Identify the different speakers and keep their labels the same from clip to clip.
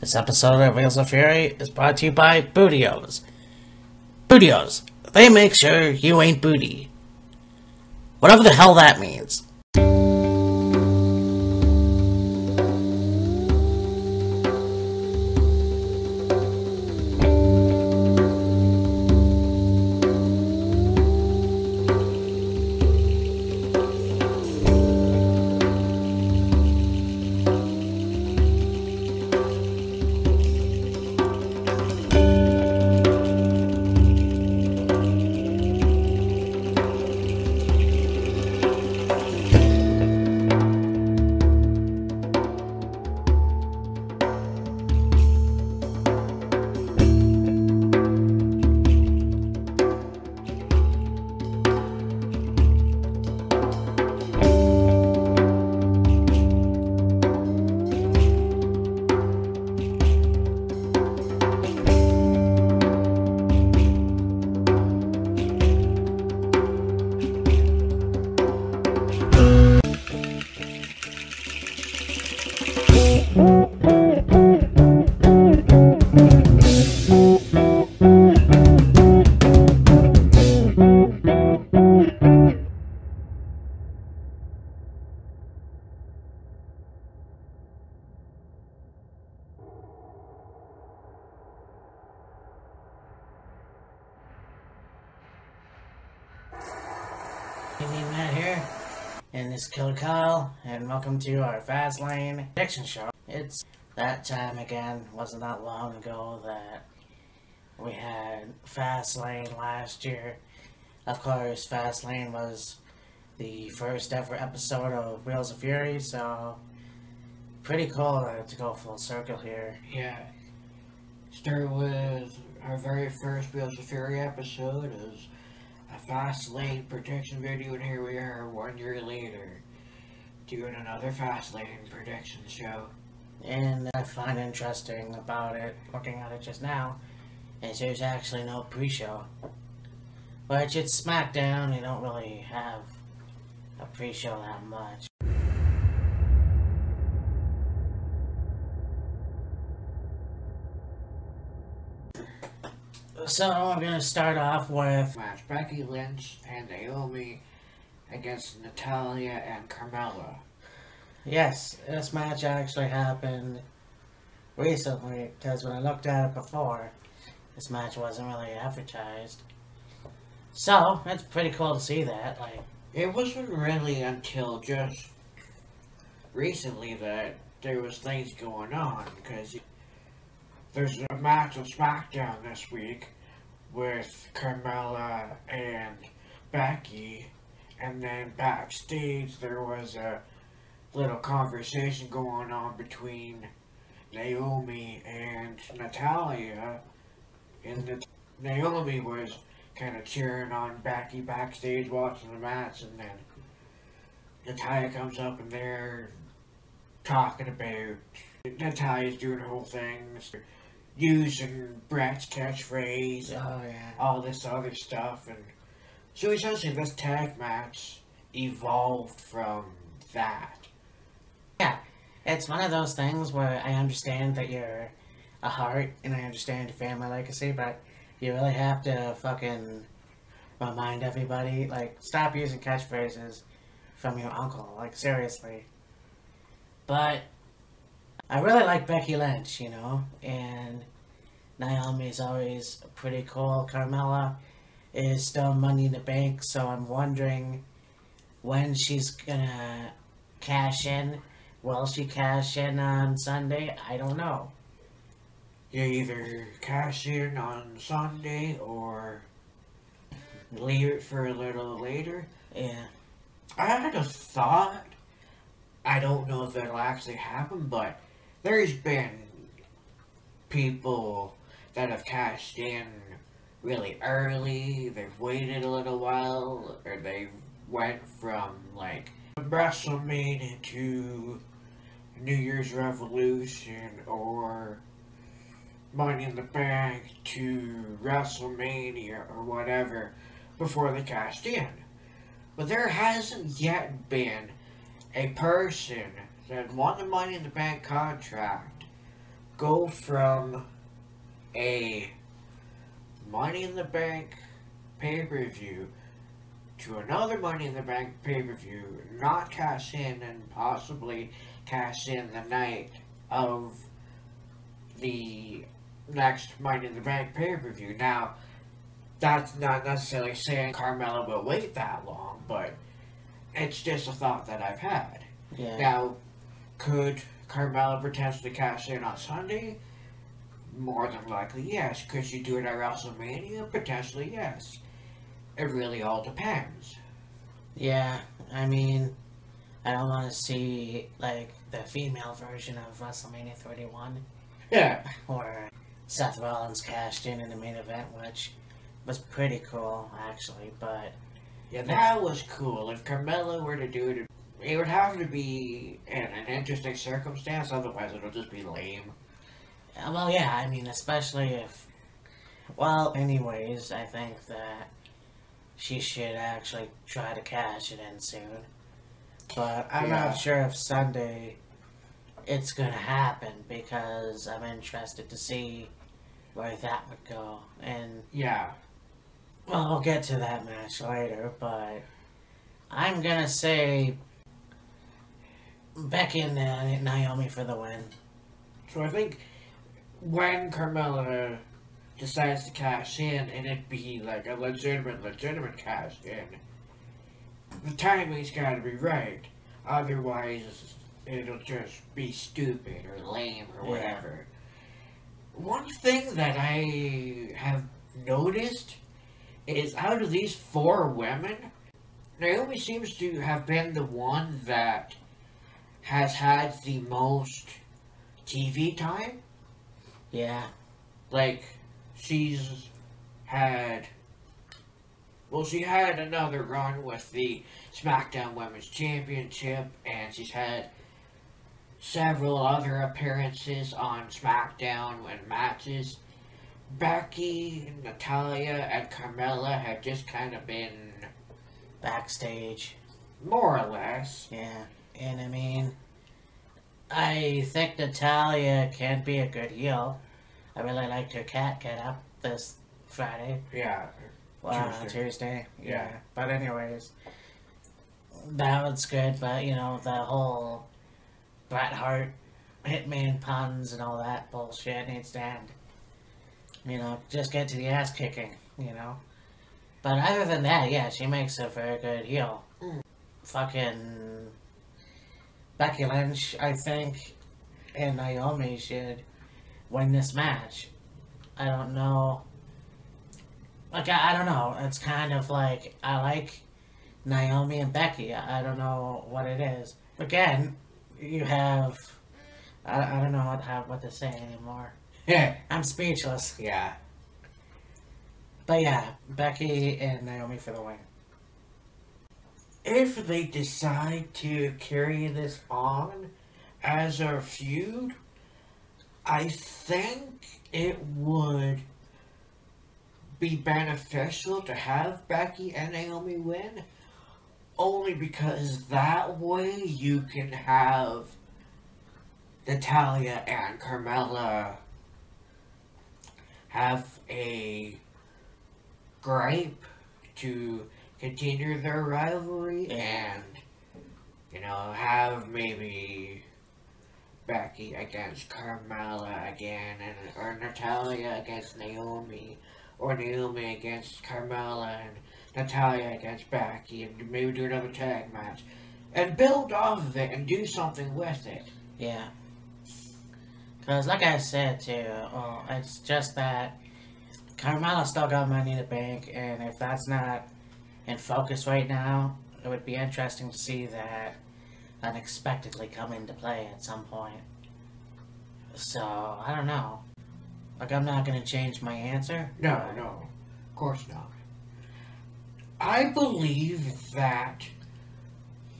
Speaker 1: This episode of Wheelz of Fury is brought to you by Bootios. Bootios, they make sure you ain't booty. Whatever the hell that means. To our Fastlane prediction show. It's that time again, wasn't that long ago that we had Fastlane last year. Of course, Fastlane was the first ever episode of Wheelz of Fury, so pretty cool to go full circle here.
Speaker 2: Yeah. Start with our very first Wheelz of Fury episode is a Fastlane prediction video, and here we are one year later doing another Fastlane prediction show.
Speaker 1: And I find interesting about it, looking at it just now, is there's actually no pre-show. Which it's SmackDown, you don't really have a pre-show that much. So I'm gonna start off with
Speaker 2: Becky Lynch and Naomi against Natalya and Carmella.
Speaker 1: yes, this match actually happened recently because when I looked at it before, this match wasn't really advertised. So it's pretty cool to see that. Like,
Speaker 2: It wasn't really until just recently that there was things going on because there's a match on SmackDown this week with Carmella and Becky, and then backstage there was a little conversation going on between Naomi and Natalya, and Nat- Naomi was kind of cheering on Becky backstage watching the match, and then Natalya comes up and they're talking about Natalya's doing her whole things, using Bret's catchphrase,
Speaker 1: oh yeah,
Speaker 2: all this other stuff, and so essentially this tag match evolved from that.
Speaker 1: Yeah, it's one of those things where I understand that you're a Hart and I understand your family legacy, but you really have to fucking remind everybody, like, stop using catchphrases from your uncle, like, seriously. But I really like Becky Lynch, you know, and Naomi's always pretty cool. Carmella is still money in the bank, so I'm wondering when she's gonna cash in. Will she cash in on Sunday? I don't know.
Speaker 2: You either cash in on Sunday or leave it for a little later.
Speaker 1: Yeah.
Speaker 2: I had a thought. I don't know if it'll actually happen, but there's been people that have cashed in really early. They've waited a little while, or they went from like WrestleMania to New Year's Revolution or Money in the Bank to WrestleMania or whatever before they cashed in. But there hasn't yet been a person that won the Money in the Bank contract, go from a Money in the Bank pay per view to another Money in the Bank pay per view, not cash in and possibly cash in the night of the next Money in the Bank pay per view. Now, that's not necessarily saying Carmella will wait that long, but it's just a thought that I've had.
Speaker 1: Yeah.
Speaker 2: Now, could Carmella potentially cash in on Sunday? More than likely, yes. Could she do it at WrestleMania? Potentially, yes. It really all depends.
Speaker 1: Yeah, I mean, I don't want to see like the female version of WrestleMania 31
Speaker 2: Yeah.
Speaker 1: where Seth Rollins cashed in in the main event, which was pretty cool actually. But
Speaker 2: Yeah, that was cool. If Carmella were to do it, it would have to be in an interesting circumstance, otherwise it'll just be lame.
Speaker 1: Well, yeah, I mean, especially if, well, anyways, I think that she should actually try to cash it in soon. But I'm
Speaker 2: Yeah.
Speaker 1: not sure if Sunday it's gonna happen because I'm interested to see where that would go. And
Speaker 2: Yeah.
Speaker 1: well, we'll get to that match later, but I'm gonna say Becky and Naomi for the win.
Speaker 2: So I think when Carmella decides to cash in and it be like a legitimate, legitimate cash in, the timing's gotta be right. Otherwise, it'll just be stupid or lame or
Speaker 1: Yeah.
Speaker 2: whatever. One thing that I have noticed is out of these four women, Naomi seems to have been the one that has had the most TV time.
Speaker 1: Yeah,
Speaker 2: Like, she's had. Well, she had another run with the SmackDown Women's Championship, and she's had several other appearances on SmackDown and matches. Becky, Natalya, and Carmella have just kind of been
Speaker 1: backstage.
Speaker 2: more or less.
Speaker 1: Yeah, and I mean, I think Natalya can be a good heel. I really liked her cat get up this Friday.
Speaker 2: Yeah.
Speaker 1: Well,
Speaker 2: Tuesday.
Speaker 1: Tuesday. Yeah.
Speaker 2: Yeah.
Speaker 1: But anyways, that was good. But you know the whole Bret Hart Hitman puns and all that bullshit needs to end. You know, just get to the ass kicking. You know. But other than that, yeah, she makes a very good heel.
Speaker 2: Mm.
Speaker 1: Fucking Becky Lynch, I think, and Naomi should win this match. I don't know. Like I, I don't know. It's kind of like I like Naomi and Becky. I, I don't know what it is. Again, you have I, I don't know what how, what to say anymore.
Speaker 2: Yeah.
Speaker 1: I'm speechless.
Speaker 2: Yeah.
Speaker 1: But yeah, Becky and Naomi for the win.
Speaker 2: If they decide to carry this on as a feud, I think it would be beneficial to have Becky and Naomi win. Only because that way you can have Natalya and Carmella have a gripe to continue their rivalry and you know have maybe Becky against Carmella again and or Natalya against Naomi or Naomi against Carmella and Natalya against Becky and maybe do another tag match and build off of it and do something with it.
Speaker 1: Yeah. Because, like I said, too, well, it's just that Carmella still got money in the bank, and if that's not in focus right now, it would be interesting to see that unexpectedly come into play at some point. So, I don't know. Like, I'm not going to change my answer.
Speaker 2: No, no, of course not. I believe that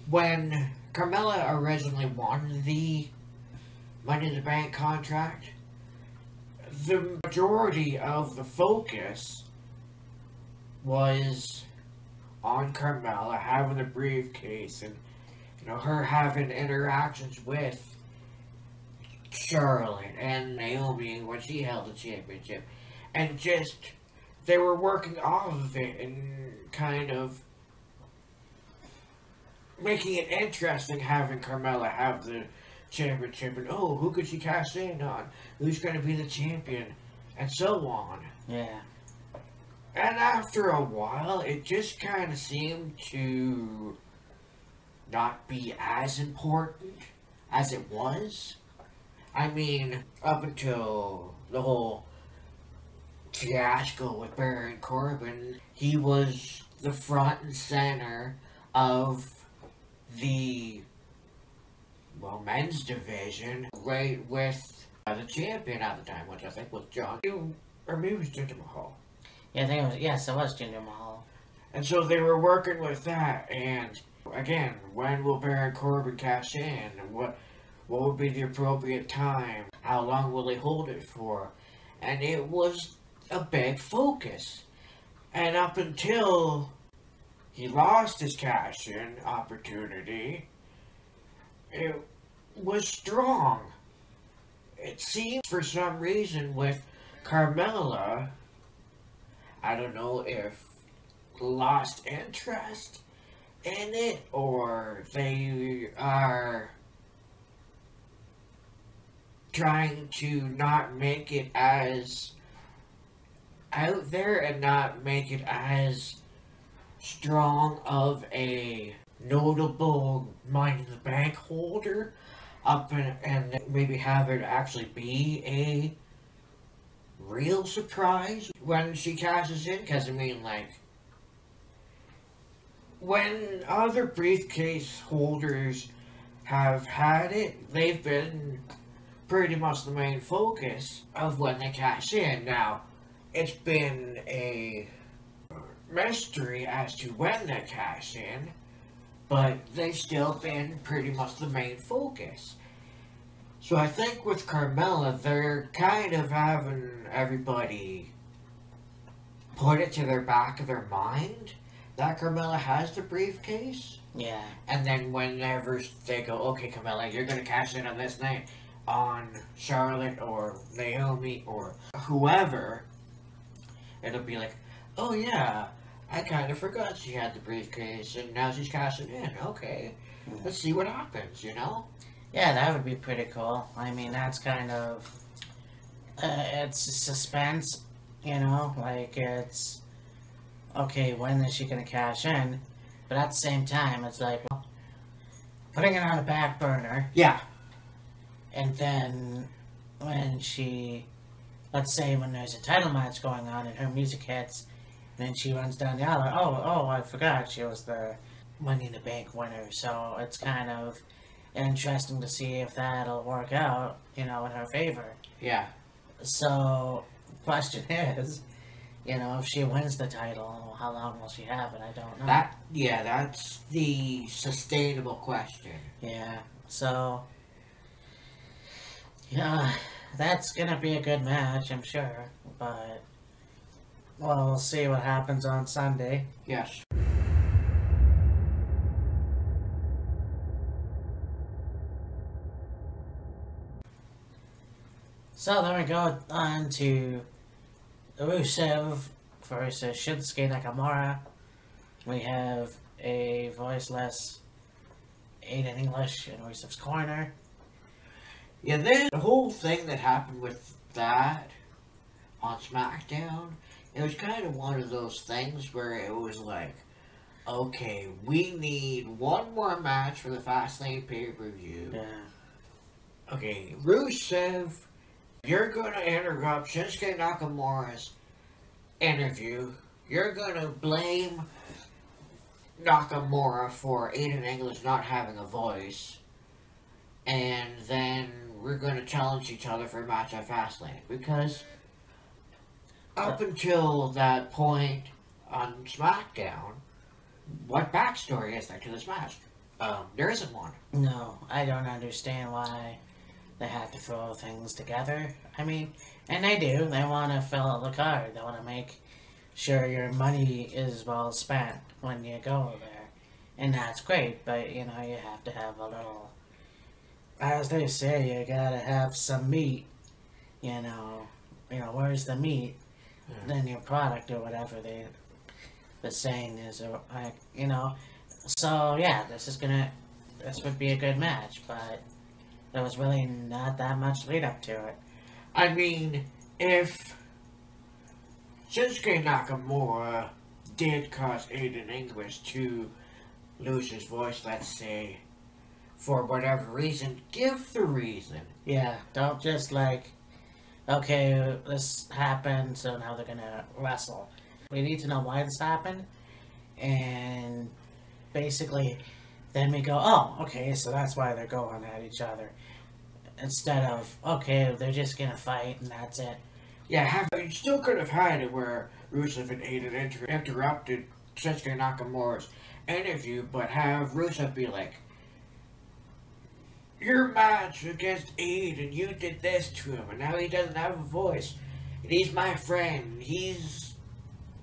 Speaker 2: when Carmella originally won the Money in the Bank contract, the majority of the focus was on Carmella having the briefcase and you know her having interactions with Charlotte and Naomi when she held the championship, and just they were working off of it and kind of making it interesting having Carmella have the championship and oh who could she cash in on? Who's going to be the champion? And so on.
Speaker 1: Yeah.
Speaker 2: And after a while it just kind of seemed to not be as important as it was I mean up until the whole fiasco with Baron Corbin he was the front and center of the well men's division right with uh, the champion at the time, which I think was John or maybe it was Jinder Mahal.
Speaker 1: Yeah, I think it was, yes, it was Jinder Mahal.
Speaker 2: And so they were working with that and again, when will Baron Corbin cash in? What what would be the appropriate time? How long will they hold it for? And it was a big focus. And up until he lost his cash in opportunity, it was strong. It seemed for some reason with Carmella, I don't know if lost interest in it or they are trying to not make it as out there and not make it as strong of a notable mind in the bank holder up and, and maybe have it actually be a real surprise when she cashes in because i mean like when other briefcase holders have had it they've been pretty much the main focus of when they cash in now it's been a mystery as to when they cash in, but they've still been pretty much the main focus. So I think with Carmella, they're kind of having everybody put it to their back of their mind that Carmella has the briefcase.
Speaker 1: Yeah.
Speaker 2: And then whenever they go, okay, Carmella, you're going to cash in on this night on Charlotte or Naomi or whoever, it'll be like, oh yeah, I kind of forgot she had the briefcase and now she's cashing in. Okay, mm-hmm. let's see what happens, you know?
Speaker 1: Yeah, that would be pretty cool. I mean, that's kind of. Uh, it's suspense, you know? Like, it's. Okay, when is she gonna cash in? But at the same time, it's like. Well, putting it on a back burner,
Speaker 2: Yeah,
Speaker 1: and then when she. Let's say when there's a title match going on and her music hits, and then she runs down the aisle, oh, oh, I forgot she was the Money in the Bank winner. So it's kind of interesting to see if that'll work out, you know, in her favor.
Speaker 2: yeah,
Speaker 1: So, question is, you know, if she wins the title, how long will she have it? I don't know.
Speaker 2: that, yeah, that's the sustainable question.
Speaker 1: yeah. So, yeah, that's gonna be a good match, I'm sure. But, well, we'll see what happens on Sunday.
Speaker 2: Yes.
Speaker 1: So then we go on to Rusev versus Shinsuke Nakamura. We have a voiceless Aiden English in Rusev's corner.
Speaker 2: Yeah, then the whole thing that happened with that on SmackDown, it was kind of one of those things where it was like, okay, we need one more match for the Fastlane pay per view.
Speaker 1: Yeah.
Speaker 2: Okay, Rusev, you're going to interrupt Shinsuke Nakamura's interview. You're going to blame Nakamura for Aiden English not having a voice. And then we're going to challenge each other for a match at Fastlane. Because up until that point on SmackDown, what backstory is there to this match? Um, there isn't one.
Speaker 1: No, I don't understand why they have to throw things together. I mean, and they do. They want to fill out the card. They want to make sure your money is well spent when you go there. And that's great, but you know, you have to have a little as they say, you gotta have some meat. You know, you know, where's the meat?
Speaker 2: Yeah.
Speaker 1: Then your product or whatever they the saying is, or like you know. So yeah, this is gonna this would be a good match, but there was really not that much lead up to it.
Speaker 2: I mean, if Shinsuke Nakamura did cause Aiden English to lose his voice, let's say, for whatever reason, give the reason.
Speaker 1: Yeah, don't just like, okay, this happened, so now they're gonna wrestle. We need to know why this happened, and basically, then we go, oh, okay, so that's why they're going at each other. Instead of, okay, they're just gonna fight and that's it.
Speaker 2: Yeah, have, you still could have had it where Rusev and Aiden inter- interrupted Shinsuke Nakamura's interview, but have Rusev be like, your match against Aiden, you did this to him, and now he doesn't have a voice. And he's my friend. He's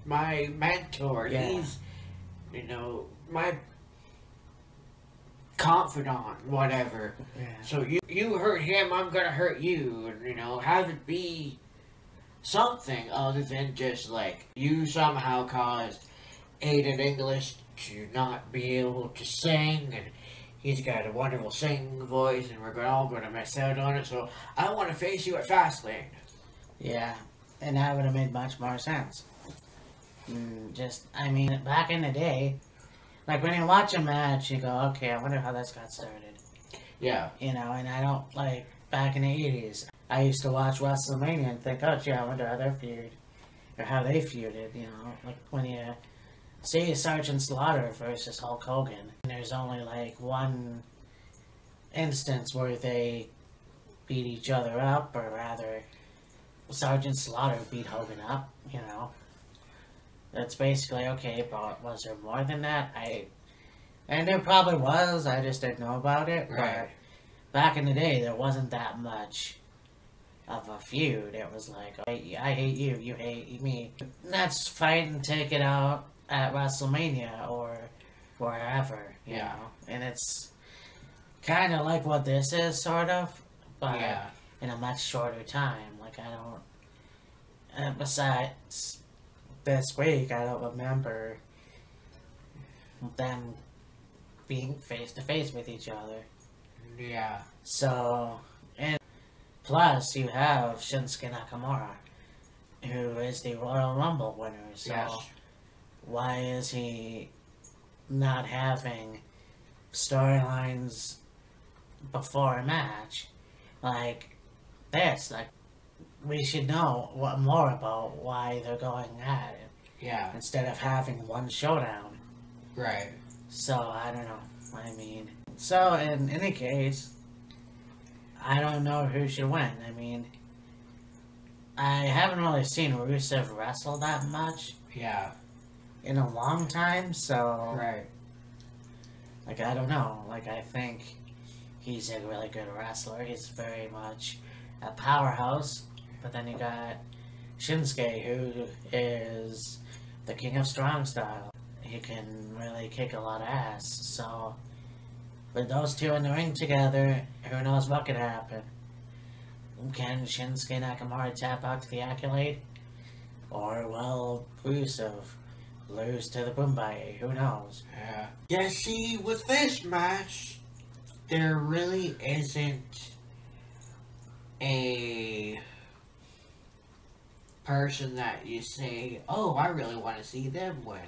Speaker 2: my mentor.
Speaker 1: Yeah.
Speaker 2: He's, you know, my confidant, whatever.
Speaker 1: Yeah.
Speaker 2: So you you hurt him, I'm gonna hurt you, and you know, have it be something other than just like you somehow caused Aiden English to not be able to sing, and he's got a wonderful singing voice, and we're all gonna miss out on it. So I want to face you at Fastlane.
Speaker 1: Yeah, and that would have made much more sense. Mm, just, I mean, back in the day, like when you watch a match, you go, okay, I wonder how this got started.
Speaker 2: Yeah,
Speaker 1: You know, and I don't like back in the 80s. I used to watch WrestleMania and think, oh, gee, I wonder how they're feud, or how they feuded. You know, like when you see Sergeant Slaughter versus Hulk Hogan, and there's only like one instance where they beat each other up, or rather, Sergeant Slaughter beat Hogan up. You know, that's basically okay. But was there more than that? I and there probably was. I just didn't know about it. but
Speaker 2: Right.
Speaker 1: Back in the day, there wasn't that much of a feud. It was like, I, I hate you, you hate me. Let's fight and take it out at WrestleMania or wherever, you
Speaker 2: Yeah.
Speaker 1: know. And it's kind of like what this is, sort of, but
Speaker 2: yeah,
Speaker 1: in a much shorter time. Like I don't. And besides, this week I don't remember them being face to face with each other.
Speaker 2: yeah,
Speaker 1: So, and plus you have Shinsuke Nakamura, who is the Royal Rumble winner. So
Speaker 2: yes,
Speaker 1: why is he not having storylines before a match like this? Like we should know what more about why they're going at it
Speaker 2: yeah,
Speaker 1: instead of having one showdown.
Speaker 2: right,
Speaker 1: So I don't know. I mean, so in any case, I don't know who should win. I mean, I haven't really seen Rusev wrestle that much
Speaker 2: yeah,
Speaker 1: in a long time, so
Speaker 2: right,
Speaker 1: like I don't know. Like I think he's a really good wrestler. He's very much a powerhouse. But then you got Shinsuke, who is the king of strong style. He can really kick a lot of ass. So with those two in the ring together, who knows what could happen? Can Shinsuke Nakamura tap out to the accolade? Or will Rusev lose to the Boombai? Who knows?
Speaker 2: yeah. Yeah, see, with this match, there really isn't a person that you say, oh, I really want to see them win.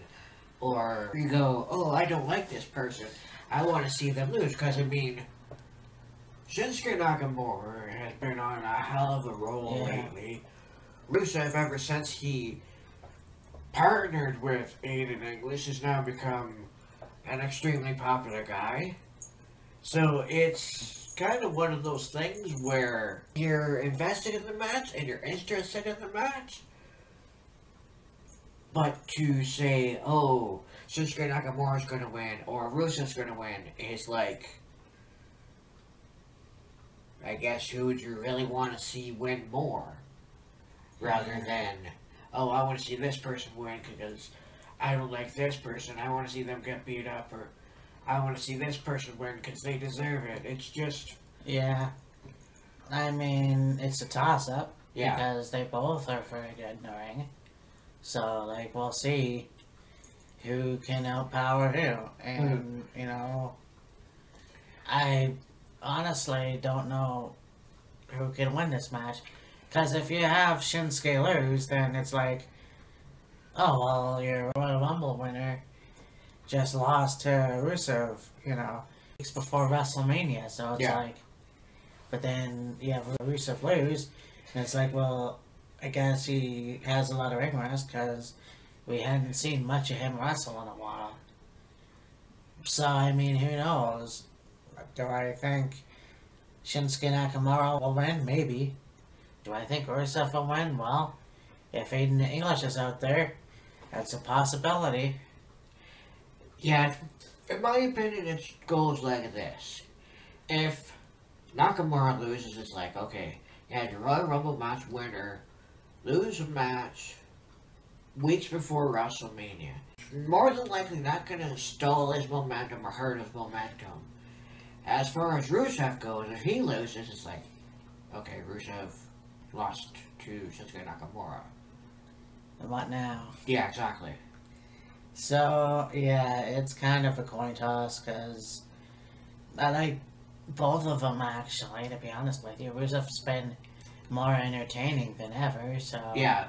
Speaker 2: Or you go, oh, I don't like this person. I want to see them lose. Because, I mean, Shinsuke Nakamura has been on a hell of a roll
Speaker 1: Yeah.
Speaker 2: lately. Rusev, ever since he partnered with Aiden English, has now become an extremely popular guy. So it's kind of one of those things where you're invested in the match and you're interested in the match. But to say, oh, Shinsuke Nakamura's gonna win or Rusev's gonna win is like, I guess who would you really want to see win more? Rather than, oh, I want to see this person win because I don't like this person. I want to see them get beat up or I want to see this person win because they deserve it. It's just
Speaker 1: Yeah. I mean, it's a toss up
Speaker 2: Yeah.
Speaker 1: because they both are very good in the ring. So, like, we'll see who can outpower who. And, hmm. you know, I honestly don't know who can win this match. Because if you have Shinsuke lose, then it's like, oh, well, your Royal Rumble winner just lost to Rusev, you know, weeks before WrestleMania. So it's
Speaker 2: Yeah.
Speaker 1: like, but then you have Rusev lose, and it's like, well, I guess he has a lot of ring rust because we hadn't seen much of him wrestle in a while. So, I mean, who knows? Do I think Shinsuke Nakamura will win? Maybe. Do I think Rusev will win? Well, if Aiden English is out there, that's a possibility.
Speaker 2: Yeah, in my opinion, it goes like this. If Nakamura loses, it's like, okay, you had your Royal Rumble match winner lose a match weeks before WrestleMania. More than likely not going to stall his momentum or hurt his momentum. As far as Rusev goes, if he loses, it's like, okay, Rusev lost to Shinsuke Nakamura.
Speaker 1: And what now?
Speaker 2: Yeah, exactly.
Speaker 1: So, yeah, it's kind of a coin toss because I like both of them actually, to be honest with you. Rusev's been more entertaining than ever, so.
Speaker 2: Yeah,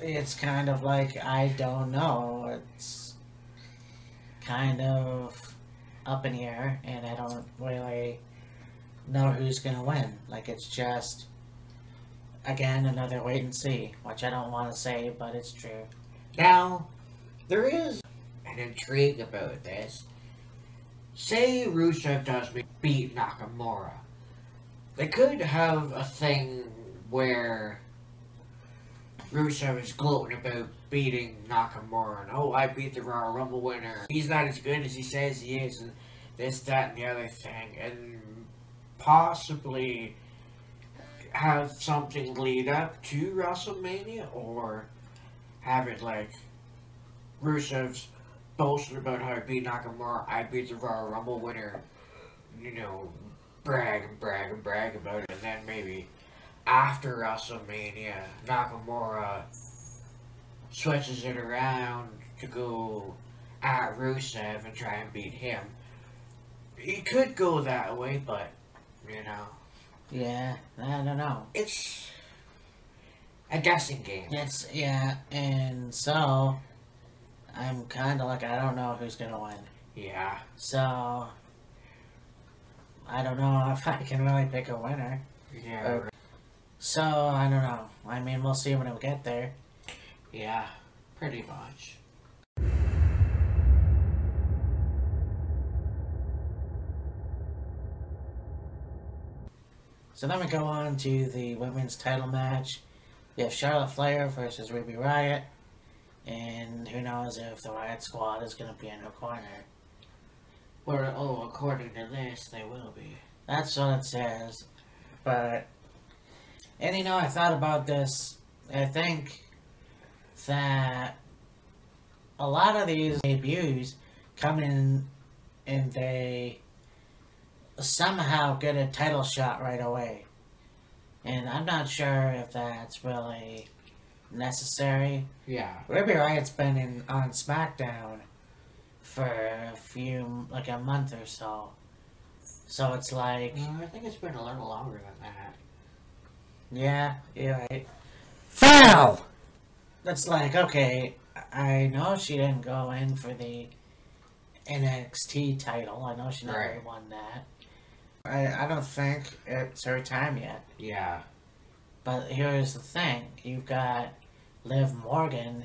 Speaker 1: it's kind of like I don't know. It's kind of up in the air, and I don't really know who's gonna win. Like it's just again another wait and see, which I don't want to say, but it's true.
Speaker 2: Now, there is an intrigue about this. Say Rusev does beat Nakamura. They could have a thing where Rusev is gloating about beating Nakamura and oh, I beat the Royal Rumble winner. He's not as good as he says he is, and this, that, and the other thing, and possibly have something lead up to WrestleMania or have it like Rusev's boasting about how I beat Nakamura, I beat the Royal Rumble winner, you know, brag and brag and brag about it, and then maybe after WrestleMania, Nakamura switches it around to go at Rusev and try and beat him. He could go that way, but, you know,
Speaker 1: Yeah, I don't know.
Speaker 2: it's a guessing game.
Speaker 1: It's yeah, and so I'm kind of like I don't know who's gonna win.
Speaker 2: Yeah.
Speaker 1: So I don't know if I can really pick a winner.
Speaker 2: Yeah.
Speaker 1: Uh, So I don't know. I mean, we'll see when we get there.
Speaker 2: Yeah, pretty much.
Speaker 1: So then we go on to the women's title match. We have Charlotte Flair versus Ruby Riott. And who knows if the Riott Squad is going to be in her corner.
Speaker 2: Or, oh, according to this, they will be.
Speaker 1: That's what it says. But, and you know, I thought about this. I think that a lot of these debuts come in and they somehow get a title shot right away. And I'm not sure if that's really necessary.
Speaker 2: Yeah.
Speaker 1: Ruby Riott's been in on SmackDown for a few, like a month or so. So it's like,
Speaker 2: No, I think it's been a little longer than that.
Speaker 1: yeah, you're right. Foul! That's like, okay, I know she didn't go in for the NXT title. I know she never
Speaker 2: Right.
Speaker 1: won that. I, I don't think it's her time yet.
Speaker 2: Yeah.
Speaker 1: But here's the thing you've got Liv Morgan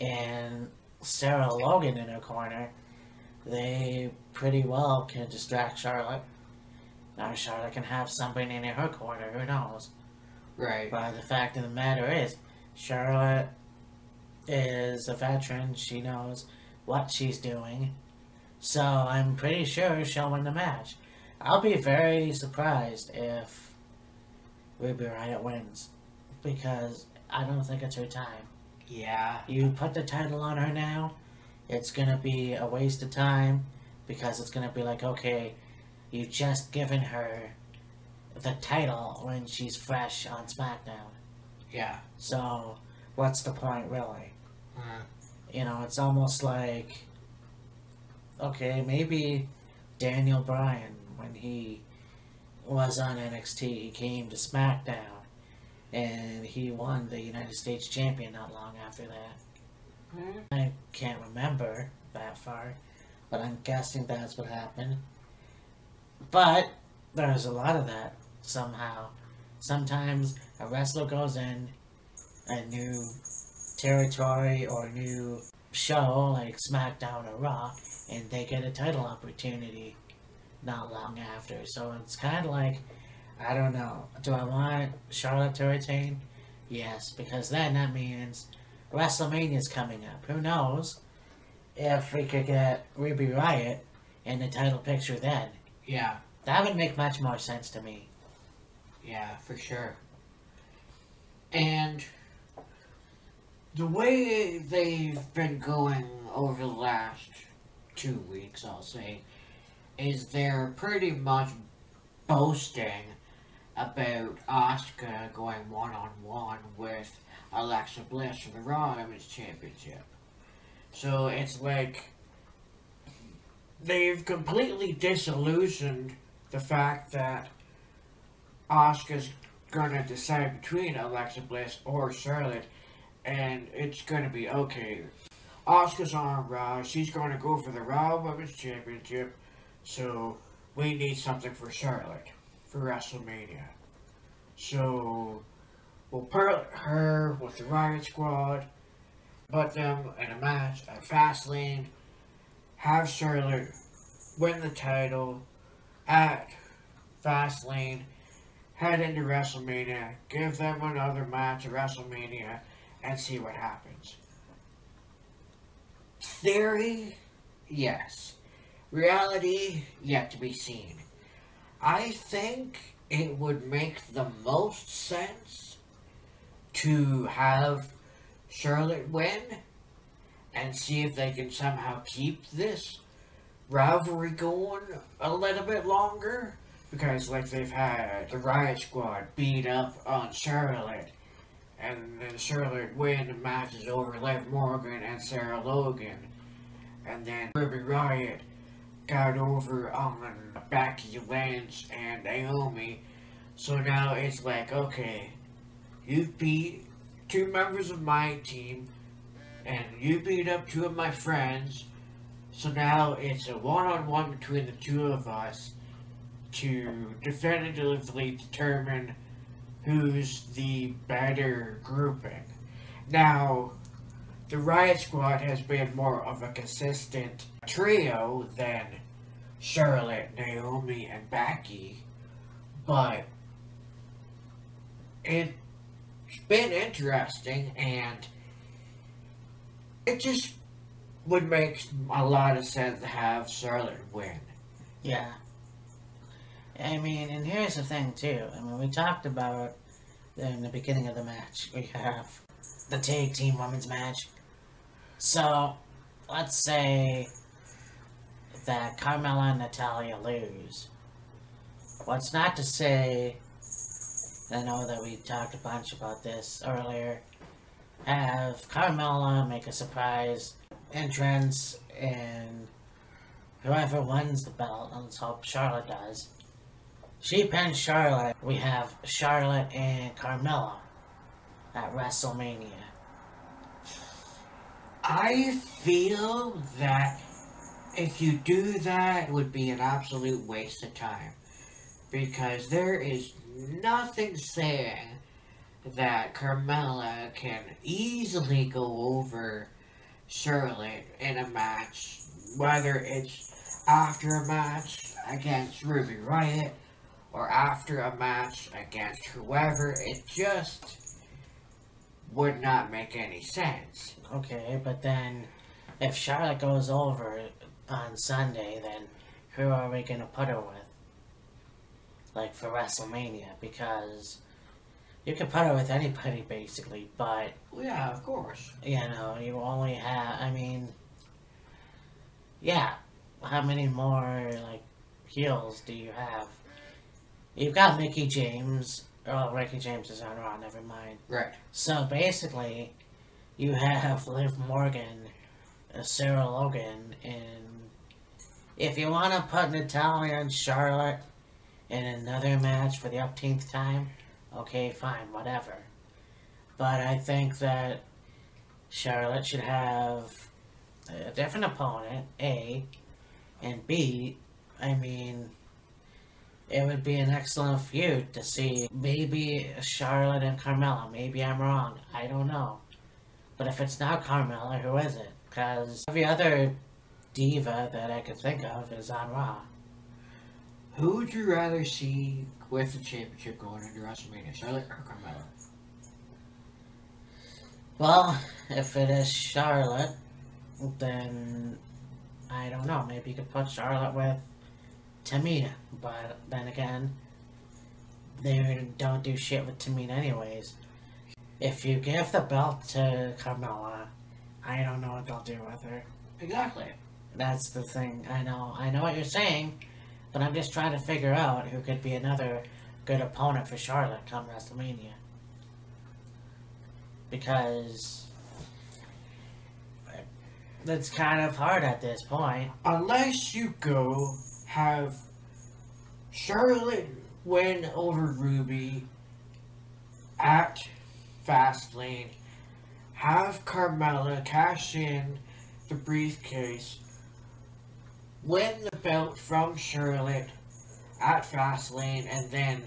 Speaker 1: and Sarah Logan in her corner. They pretty well can distract Charlotte. Now, Charlotte can have somebody in her corner, who knows?
Speaker 2: Right.
Speaker 1: But the fact of the matter is, Charlotte is a veteran. She knows what she's doing. So I'm pretty sure she'll win the match. I'll be very surprised if Ruby Riott wins. Because I don't think it's her time.
Speaker 2: Yeah.
Speaker 1: You put the title on her now, it's gonna be a waste of time because it's gonna be like, okay, you just given her the title when she's fresh on SmackDown.
Speaker 2: Yeah.
Speaker 1: So, what's the point, really?
Speaker 2: Uh,
Speaker 1: You know, it's almost like, okay, maybe Daniel Bryan, when he was on NXT, he came to SmackDown and he won the United States Champion not long after that.
Speaker 2: uh,
Speaker 1: I can't remember that far, but I'm guessing that's what happened. But there's a lot of that somehow. Sometimes a wrestler goes in a new territory or new show like SmackDown or Raw, and they get a title opportunity not long after. So it's kind of like, I don't know. Do I want Charlotte to retain? Yes, because then that means WrestleMania's coming up. Who knows if we could get Ruby Riott in the title picture then?
Speaker 2: yeah.
Speaker 1: That would make much more sense to me.
Speaker 2: Yeah, for sure. And the way they've been going over the last two weeks, I'll say, is they're pretty much boasting about Asuka going one on one with Alexa Bliss for the Raw Women's Championship. So it's like they've completely disillusioned the fact that Asuka's gonna decide between Alexa Bliss or Charlotte, and it's gonna be okay. Asuka's on Raw. She's gonna go for the Raw Women's Championship, so we need something for Charlotte for WrestleMania. So we'll pair her with the Riott Squad, put them in a match at Fastlane, have Charlotte win the title at Fastlane, head into WrestleMania, give them another match at WrestleMania, and see what happens. Theory, yes. Reality, yet to be seen. I think it would make the most sense to have Charlotte win and see if they can somehow keep this rivalry going a little bit longer. Because, like, they've had the Riott Squad beat up on Charlotte, and then Charlotte win the matches over Liv Morgan and Sarah Logan, and then Ruby Riott got over on Becky Lynch and Naomi. So now it's like, okay, you beat two members of my team, and you beat up two of my friends. So now it's a one-on-one between the two of us to definitively determine who's the better grouping. Now, the Riott Squad has been more of a consistent trio than Charlotte, Naomi, and Becky, but it's been interesting and it just would make a lot of sense to have Charlotte win.
Speaker 1: Yeah. I mean, and here's the thing too. I mean, we talked about in the beginning of the match. We have the tag team women's match. So, let's say that Carmella and Natalya lose. What's not to say, I know that we talked a bunch about this earlier, have Carmella make a surprise entrance and whoever wins the belt, and let's hope Charlotte does, she pins Charlotte. We have Charlotte and Carmella at WrestleMania.
Speaker 2: I feel that if you do that, it would be an absolute waste of time. Because there is nothing saying that Carmella can easily go over Charlotte in a match, whether it's after a match against Ruby Riott or after a match against whoever. It just would not make any sense.
Speaker 1: Okay, but then if Charlotte goes over on Sunday, then who are we gonna put her with? Like for WrestleMania, because you can put her with anybody basically, but
Speaker 2: yeah, of course.
Speaker 1: you know, you only have. I mean, yeah, how many more like heels do you have? You've got Mickey James. Oh, Ricky James is on Raw. Never mind.
Speaker 2: Right.
Speaker 1: So basically, you have Liv Morgan, uh, Sarah Logan, and if you want to put Natalya and Charlotte in another match for the upteenth time, okay, fine, whatever. But I think that Charlotte should have a different opponent, A, and B, I mean, it would be an excellent feud to see maybe Charlotte and Carmella. Maybe I'm wrong. I don't know. But if it's not Carmella, who is it? Because every other diva that I could think of is on Raw.
Speaker 2: Who would you rather see with the championship going into WrestleMania, Charlotte or Carmella?
Speaker 1: Well, if it is Charlotte, then I don't know. Maybe you could put Charlotte with Tamina. But then again, they don't do shit with Tamina anyways. If you give the belt to Carmella, I don't know what they'll do with her.
Speaker 2: Exactly.
Speaker 1: That's the thing. I know. I know what you're saying, but I'm just trying to figure out who could be another good opponent for Charlotte come WrestleMania. Because it's kind of hard at this point.
Speaker 2: Unless you go have Charlotte win over Ruby at Fastlane, have Carmella cash in the briefcase, win the belt from Charlotte at Fastlane, and then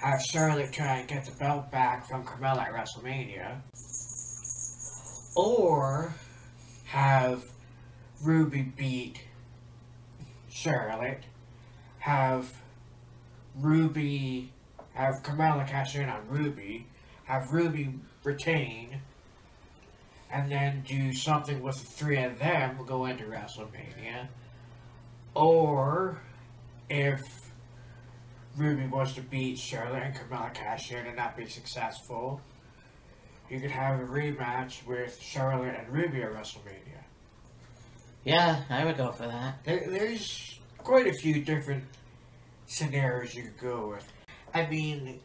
Speaker 2: have Charlotte try and get the belt back from Carmella at WrestleMania. Or have Ruby beat Charlotte, have Ruby, have Carmella cash in on Ruby, have Ruby retain, and then do something with the three of them go into WrestleMania. Or if Ruby wants to beat Charlotte and Carmella cash in and not be successful, you could have a rematch with Charlotte and Ruby at WrestleMania.
Speaker 1: Yeah, I would go for that.
Speaker 2: There, there's quite a few different scenarios you could go with. I mean,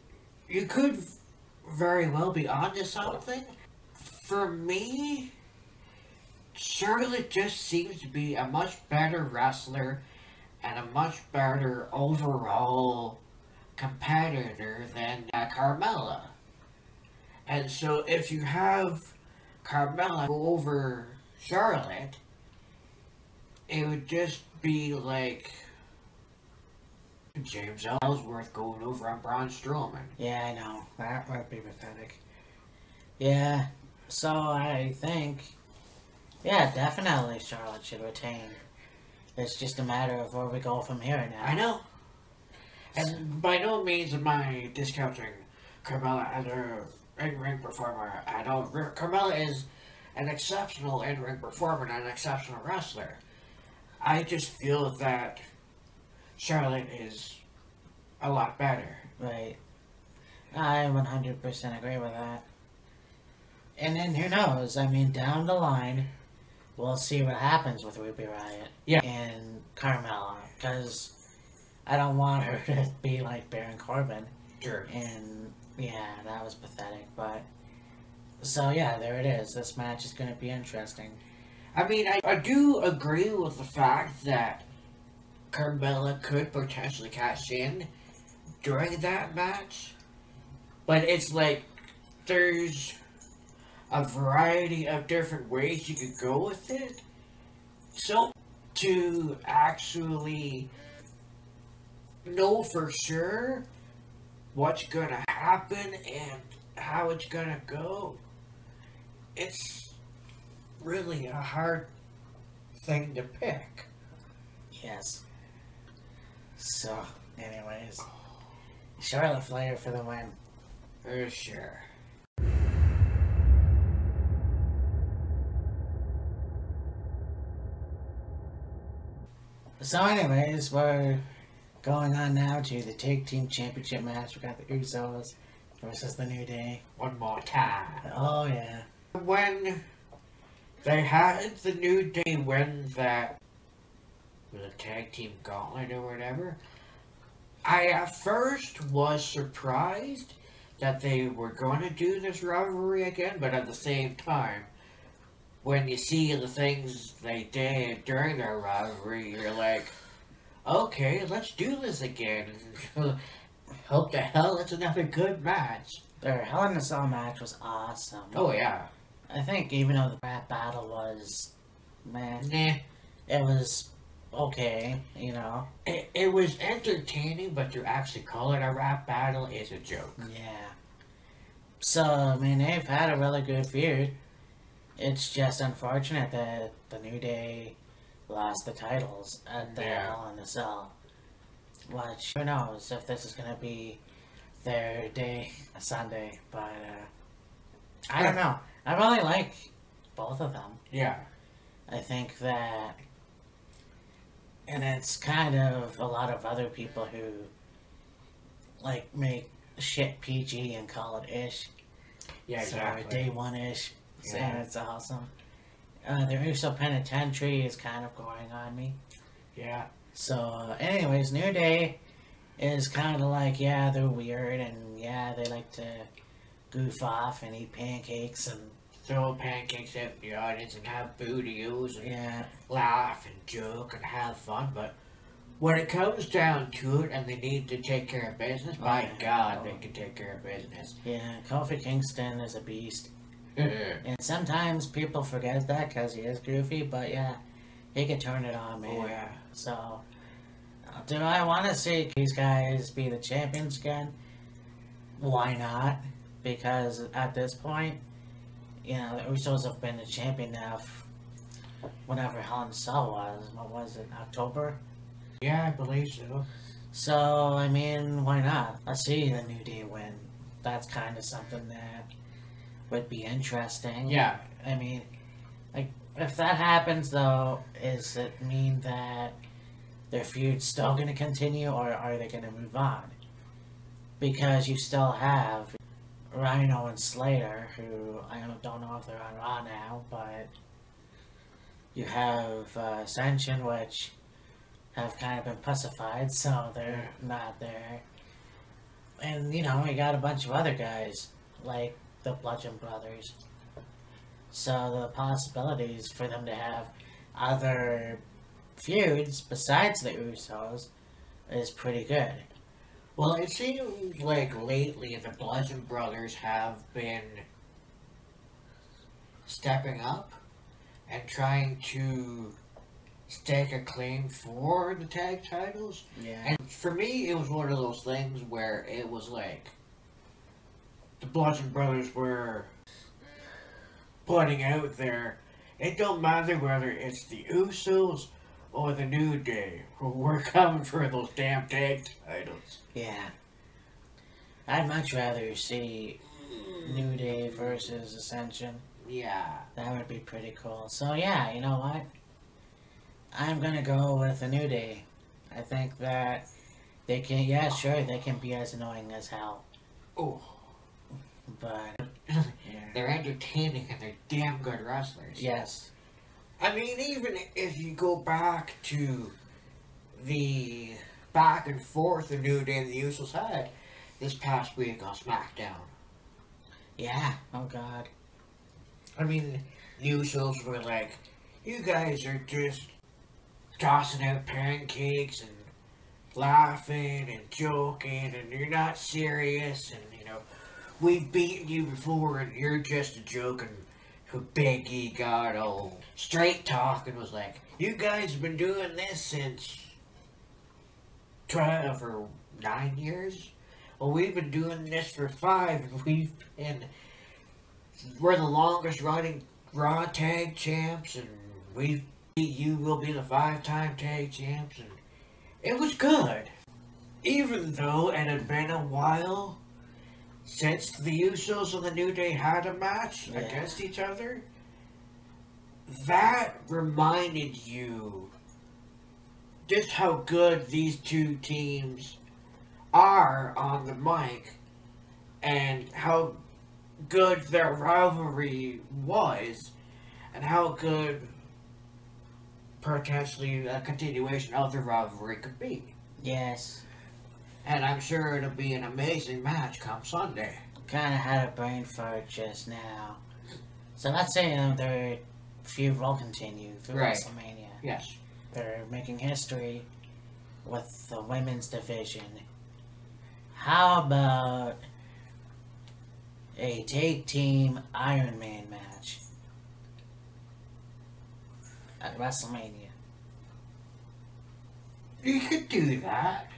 Speaker 2: you could very well be onto something. For me, Charlotte just seems to be a much better wrestler and a much better overall competitor than uh, Carmella. And so if you have Carmella over Charlotte, it would just be like James Ellsworth going over on Braun Strowman.
Speaker 1: Yeah, I know. That would be pathetic. Yeah, so I think, yeah, definitely Charlotte should retain. It's just a matter of where we go from here now.
Speaker 2: I know. And by no means am I discounting Carmella as a in-ring performer. I know Carmella is an exceptional in-ring performer and an exceptional wrestler. I just feel that Charlotte is a lot better.
Speaker 1: Right. I 100% agree with that. And then who knows? I mean, down the line, we'll see what happens with Ruby Riott
Speaker 2: Yeah.
Speaker 1: and Carmella. Because I don't want her to be like Baron Corbin.
Speaker 2: Sure.
Speaker 1: And yeah, that was pathetic. But so yeah, there it is. This match is going to be interesting.
Speaker 2: I mean, I, I do agree with the fact that Carmella could potentially cash in during that match, but it's like there's a variety of different ways you could go with it. So, to actually know for sure what's gonna happen and how it's gonna go, it's really a hard thing to pick.
Speaker 1: Yes. So, anyways, Charlotte Flair for the win.
Speaker 2: For sure.
Speaker 1: So, anyways, we're going on now to the Tag Team Championship match. We got the Usos versus the New Day.
Speaker 2: One more time.
Speaker 1: Oh yeah.
Speaker 2: When they had the New Day win that with a tag team gauntlet or whatever. I at first was surprised that they were going to do this rivalry again, but at the same time, when you see the things they did during their rivalry, you're like, okay, let's do this again. Hope to hell it's another good match.
Speaker 1: Their Hell in a Cell match was awesome.
Speaker 2: Oh yeah,
Speaker 1: I think even though the rap battle was, man,
Speaker 2: nah.
Speaker 1: it was okay, you know.
Speaker 2: It, it was entertaining, but to actually call it a rap battle is a joke.
Speaker 1: Yeah. So I mean, they've had a really good feud. It's just unfortunate that the New Day lost the titles at the
Speaker 2: Yeah.
Speaker 1: Hell in the Cell. Which who knows if this is gonna be their day Sunday, but uh, I don't know. I really like both of them.
Speaker 2: Yeah,
Speaker 1: I think that, and it's kind of a lot of other people who like make shit PG and call it ish.
Speaker 2: yeah,
Speaker 1: So
Speaker 2: exactly.
Speaker 1: day one ish,
Speaker 2: Yeah.
Speaker 1: and it's awesome. Uh, the Uso Penitentiary is kind of going on me.
Speaker 2: yeah,
Speaker 1: So, uh, anyways, New Day is kind of like, yeah, they're weird, and yeah, they like to goof off and eat pancakes, and
Speaker 2: throw pancakes at the audience and have Booty-O's and
Speaker 1: yeah,
Speaker 2: laugh and joke and have fun, but when it comes down to it and they need to take care of business, by
Speaker 1: yeah.
Speaker 2: God, they can take care of business.
Speaker 1: yeah. Kofi Kingston is a beast. And sometimes people forget that because he is goofy, but yeah, he can turn it on, man.
Speaker 2: Oh, yeah.
Speaker 1: So, uh, do I want to see these guys be the champions again? Why not? Because at this point, you know, the Usos have been the champion now. f- Whenever Hell in Cell was, what was it, October?
Speaker 2: Yeah, I believe so.
Speaker 1: So, I mean, why not? Let's see the New Day win. That's kind of something that would be interesting.
Speaker 2: Yeah,
Speaker 1: I mean, like, if that happens, though, is it mean that their feud's still going to continue, or are they going to move on? Because you still have Rhyno and Slater, who I don't- know if they're on Raw now, but you have uh, Ascension, which have kind of been pussified, so they're not there. And, you know, we got a bunch of other guys, like the Bludgeon Brothers. So the possibilities for them to have other feuds besides the Usos is pretty good.
Speaker 2: Well, it seems like lately the Bludgeon Brothers have been stepping up and trying to stake a claim for the tag titles.
Speaker 1: Yeah.
Speaker 2: And for me, it was one of those things where it was like the Bludgeon Brothers were putting out there. It don't matter whether it's the Usos or the New Day. We're coming for those damn tag titles.
Speaker 1: Yeah. I'd much rather see New Day versus Ascension.
Speaker 2: Yeah.
Speaker 1: That would be pretty cool. So yeah, you know what? I'm gonna go with a New Day. I think that they can. Yeah, sure, they can be as annoying as hell,
Speaker 2: Oh,
Speaker 1: but yeah.
Speaker 2: they're entertaining and they're damn good wrestlers.
Speaker 1: yes,
Speaker 2: I mean, even if you go back to the back and forth the New Day and the Usos had this past week on SmackDown.
Speaker 1: yeah. Oh God.
Speaker 2: I mean, the Usos were like, you guys are just tossing out pancakes and laughing and joking and you're not serious and, you know, we've beaten you before and you're just a joke and who Big E got all straight talking was like, you guys have been doing this since 12 or 9 years? Well, we've been doing this for 5 and we've been we're the longest running Raw tag champs, and we you will be the five time tag champs, and it was good. Even though it had been a while since the Usos and the New Day had a match
Speaker 1: Yeah.
Speaker 2: against each other, that reminded you just how good these two teams are on the mic and how good their rivalry was and how good potentially a continuation of the rivalry could be.
Speaker 1: Yes.
Speaker 2: And I'm sure it'll be an amazing match come Sunday.
Speaker 1: Kind of had a brain fart just now. So let's say their feud will continue through
Speaker 2: Right.
Speaker 1: WrestleMania.
Speaker 2: Yes.
Speaker 1: They're making history with the women's division. How about a take team Iron Man match at WrestleMania?
Speaker 2: You could do that.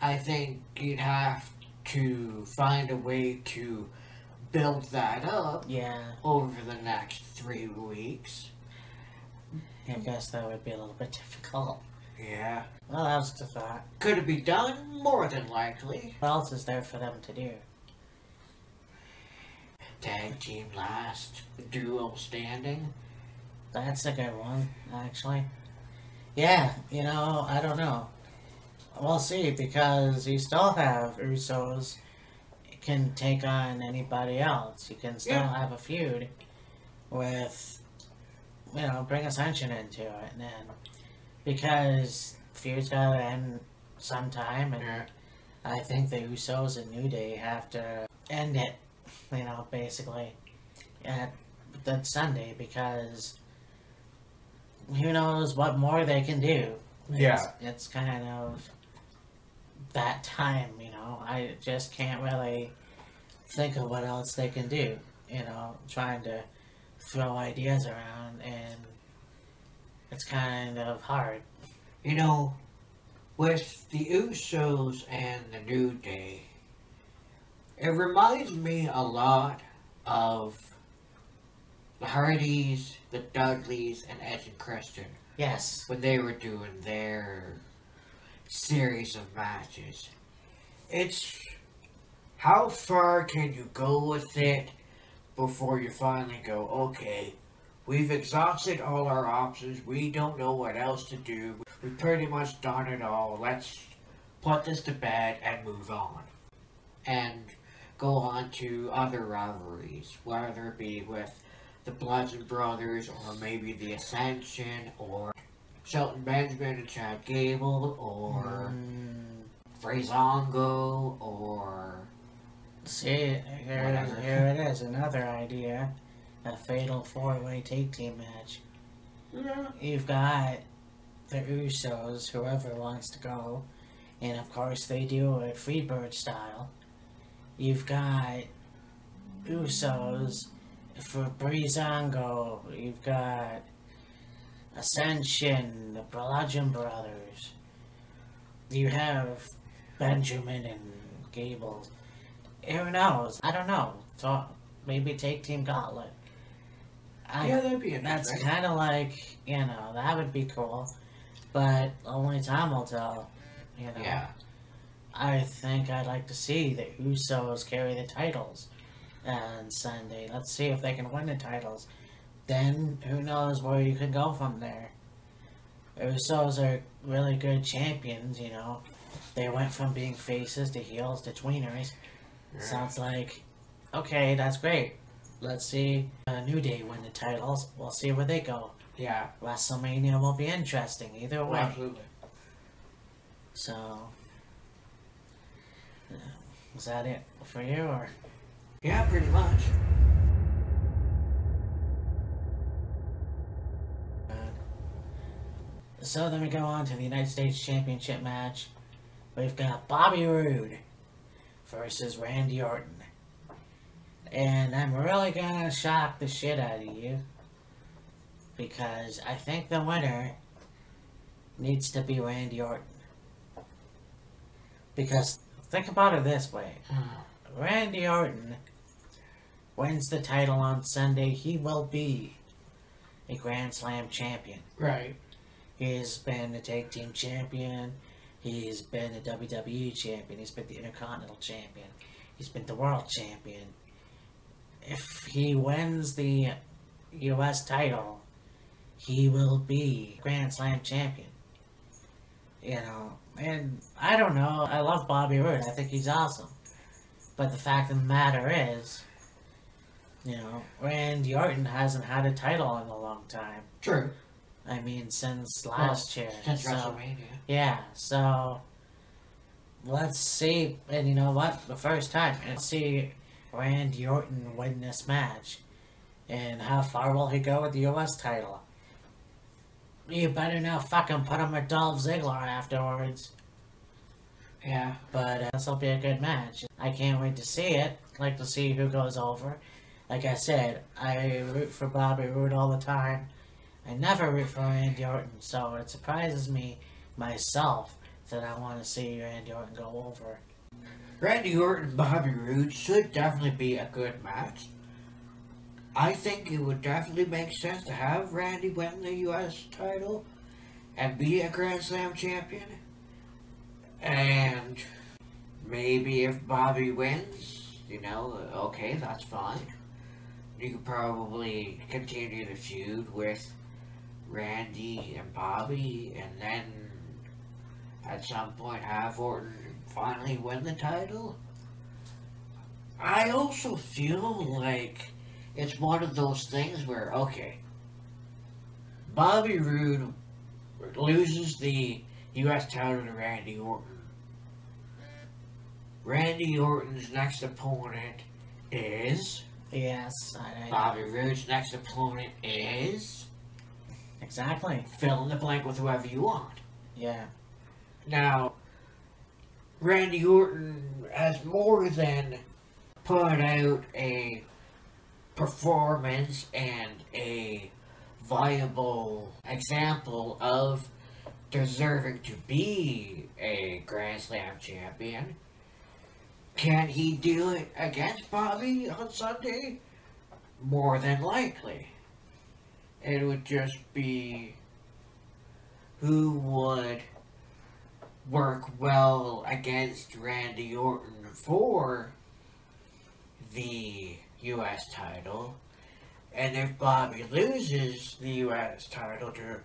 Speaker 2: I think you'd have to find a way to build that up
Speaker 1: Yeah,
Speaker 2: over the next three weeks.
Speaker 1: I guess that would be a little bit difficult.
Speaker 2: Yeah.
Speaker 1: Well, that was the thought.
Speaker 2: Could it be done? More than likely.
Speaker 1: What else is there for them to do?
Speaker 2: Tag team last, duo standing.
Speaker 1: That's a good one, actually. Yeah, you know, I don't know. We'll see, because you still have Usos can take on anybody else. You can still
Speaker 2: Yeah.
Speaker 1: have a feud with, you know, bring Ascension into it, and then because feuds gotta end sometime, and
Speaker 2: Yeah.
Speaker 1: I think the Usos and New Day have to end it, you know, basically at the Sunday because who knows what more they can do.
Speaker 2: Yeah.
Speaker 1: It's, it's kind of that time, you know. I just can't really think of what else they can do, you know, trying to throw ideas around and it's kind of hard.
Speaker 2: You know, with the Usos and the New Day, it reminds me a lot of the Hardys, the Dudleys, and Edge and Christian
Speaker 1: Yes.
Speaker 2: when they were doing their series of matches. It's how far can you go with it before you finally go, okay, we've exhausted all our options, we don't know what else to do, we've pretty much done it all, let's put this to bed and move on. And go on to other rivalries, whether it be with the Bludgeon Brothers or maybe the Ascension or Shelton Benjamin and Chad Gable or
Speaker 1: Mm,
Speaker 2: Breezango or
Speaker 1: see, here,
Speaker 2: Whatever.
Speaker 1: here it is, another idea. A fatal four-way take team match. You've got the Usos, whoever wants to go, and of course they do it Freebird style. You've got Usos for Breezango. You've got Ascension, the Bludgeon Brothers. You have Benjamin and Gable. Who knows? I don't know. So maybe take Team Gauntlet. I,
Speaker 2: yeah, that'd be
Speaker 1: that's kind of like, you know, that would be cool. But only time will tell. You know.
Speaker 2: Yeah,
Speaker 1: I think I'd like to see the Usos carry the titles on Sunday. Let's see if they can win the titles. Then who knows where you can go from there. Usos are really good champions, you know. They went from being faces to heels to tweeners. Sounds like, okay, that's great. Let's see uh, New Day win the titles. We'll see where they go.
Speaker 2: yeah,
Speaker 1: WrestleMania will be interesting either way.
Speaker 2: absolutely.
Speaker 1: So, uh, is that it for you, or
Speaker 2: Yeah, pretty much.
Speaker 1: so? Then we go on to the United States Championship match. We've got Bobby Roode versus Randy Orton, and I'm really gonna shock the shit out of you because I think the winner needs to be Randy Orton. Because think about it this way. Hmm. Randy Orton wins the title on Sunday, he will be a Grand Slam champion.
Speaker 2: Right.
Speaker 1: He's been a tag team champion. He's been a WWE champion. He's been the Intercontinental champion. He's been the world champion. If he wins the U.S. title, he will be Grand Slam champion. You know, and I don't know. I love Bobby Roode. I think he's awesome. But the fact of the matter is, you know, Randy Orton hasn't had a title in a long time.
Speaker 2: True.
Speaker 1: I mean, since last year.
Speaker 2: Since
Speaker 1: so,
Speaker 2: WrestleMania.
Speaker 1: Yeah, so let's see. And you know what? The first time, let's see Randy Orton win this match. And how far will he go with the U.S. title? You better not fucking put him with Dolph Ziggler afterwards.
Speaker 2: Yeah.
Speaker 1: But uh, this will be a good match. I can't wait to see it. Like to see who goes over. Like I said, I root for Bobby Roode all the time. I never root for Randy Orton, so it surprises me myself that I want to see Randy Orton go over.
Speaker 2: Randy Orton and Bobby Roode should definitely be a good match. I think it would definitely make sense to have Randy win the U.S. title and be a Grand Slam champion. And maybe if Bobby wins, you know, okay, that's fine. You could probably continue the feud with Randy and Bobby, and then at some point have Orton finally win the title. I also feel like it's one of those things where, okay, Bobby Roode loses the U.S. title to Randy Orton. Randy Orton's next opponent is.
Speaker 1: Yes, I, I,
Speaker 2: Bobby Roode's next opponent is.
Speaker 1: Exactly.
Speaker 2: Fill in the blank with whoever you want.
Speaker 1: Yeah,
Speaker 2: Now, Randy Orton has more than put out a performance and a viable example of deserving to be a Grand Slam champion. Can he do it against Bobby on Sunday? More than likely. It would just be who would work well against Randy Orton for the U.S. title. And if Bobby loses the U.S. title to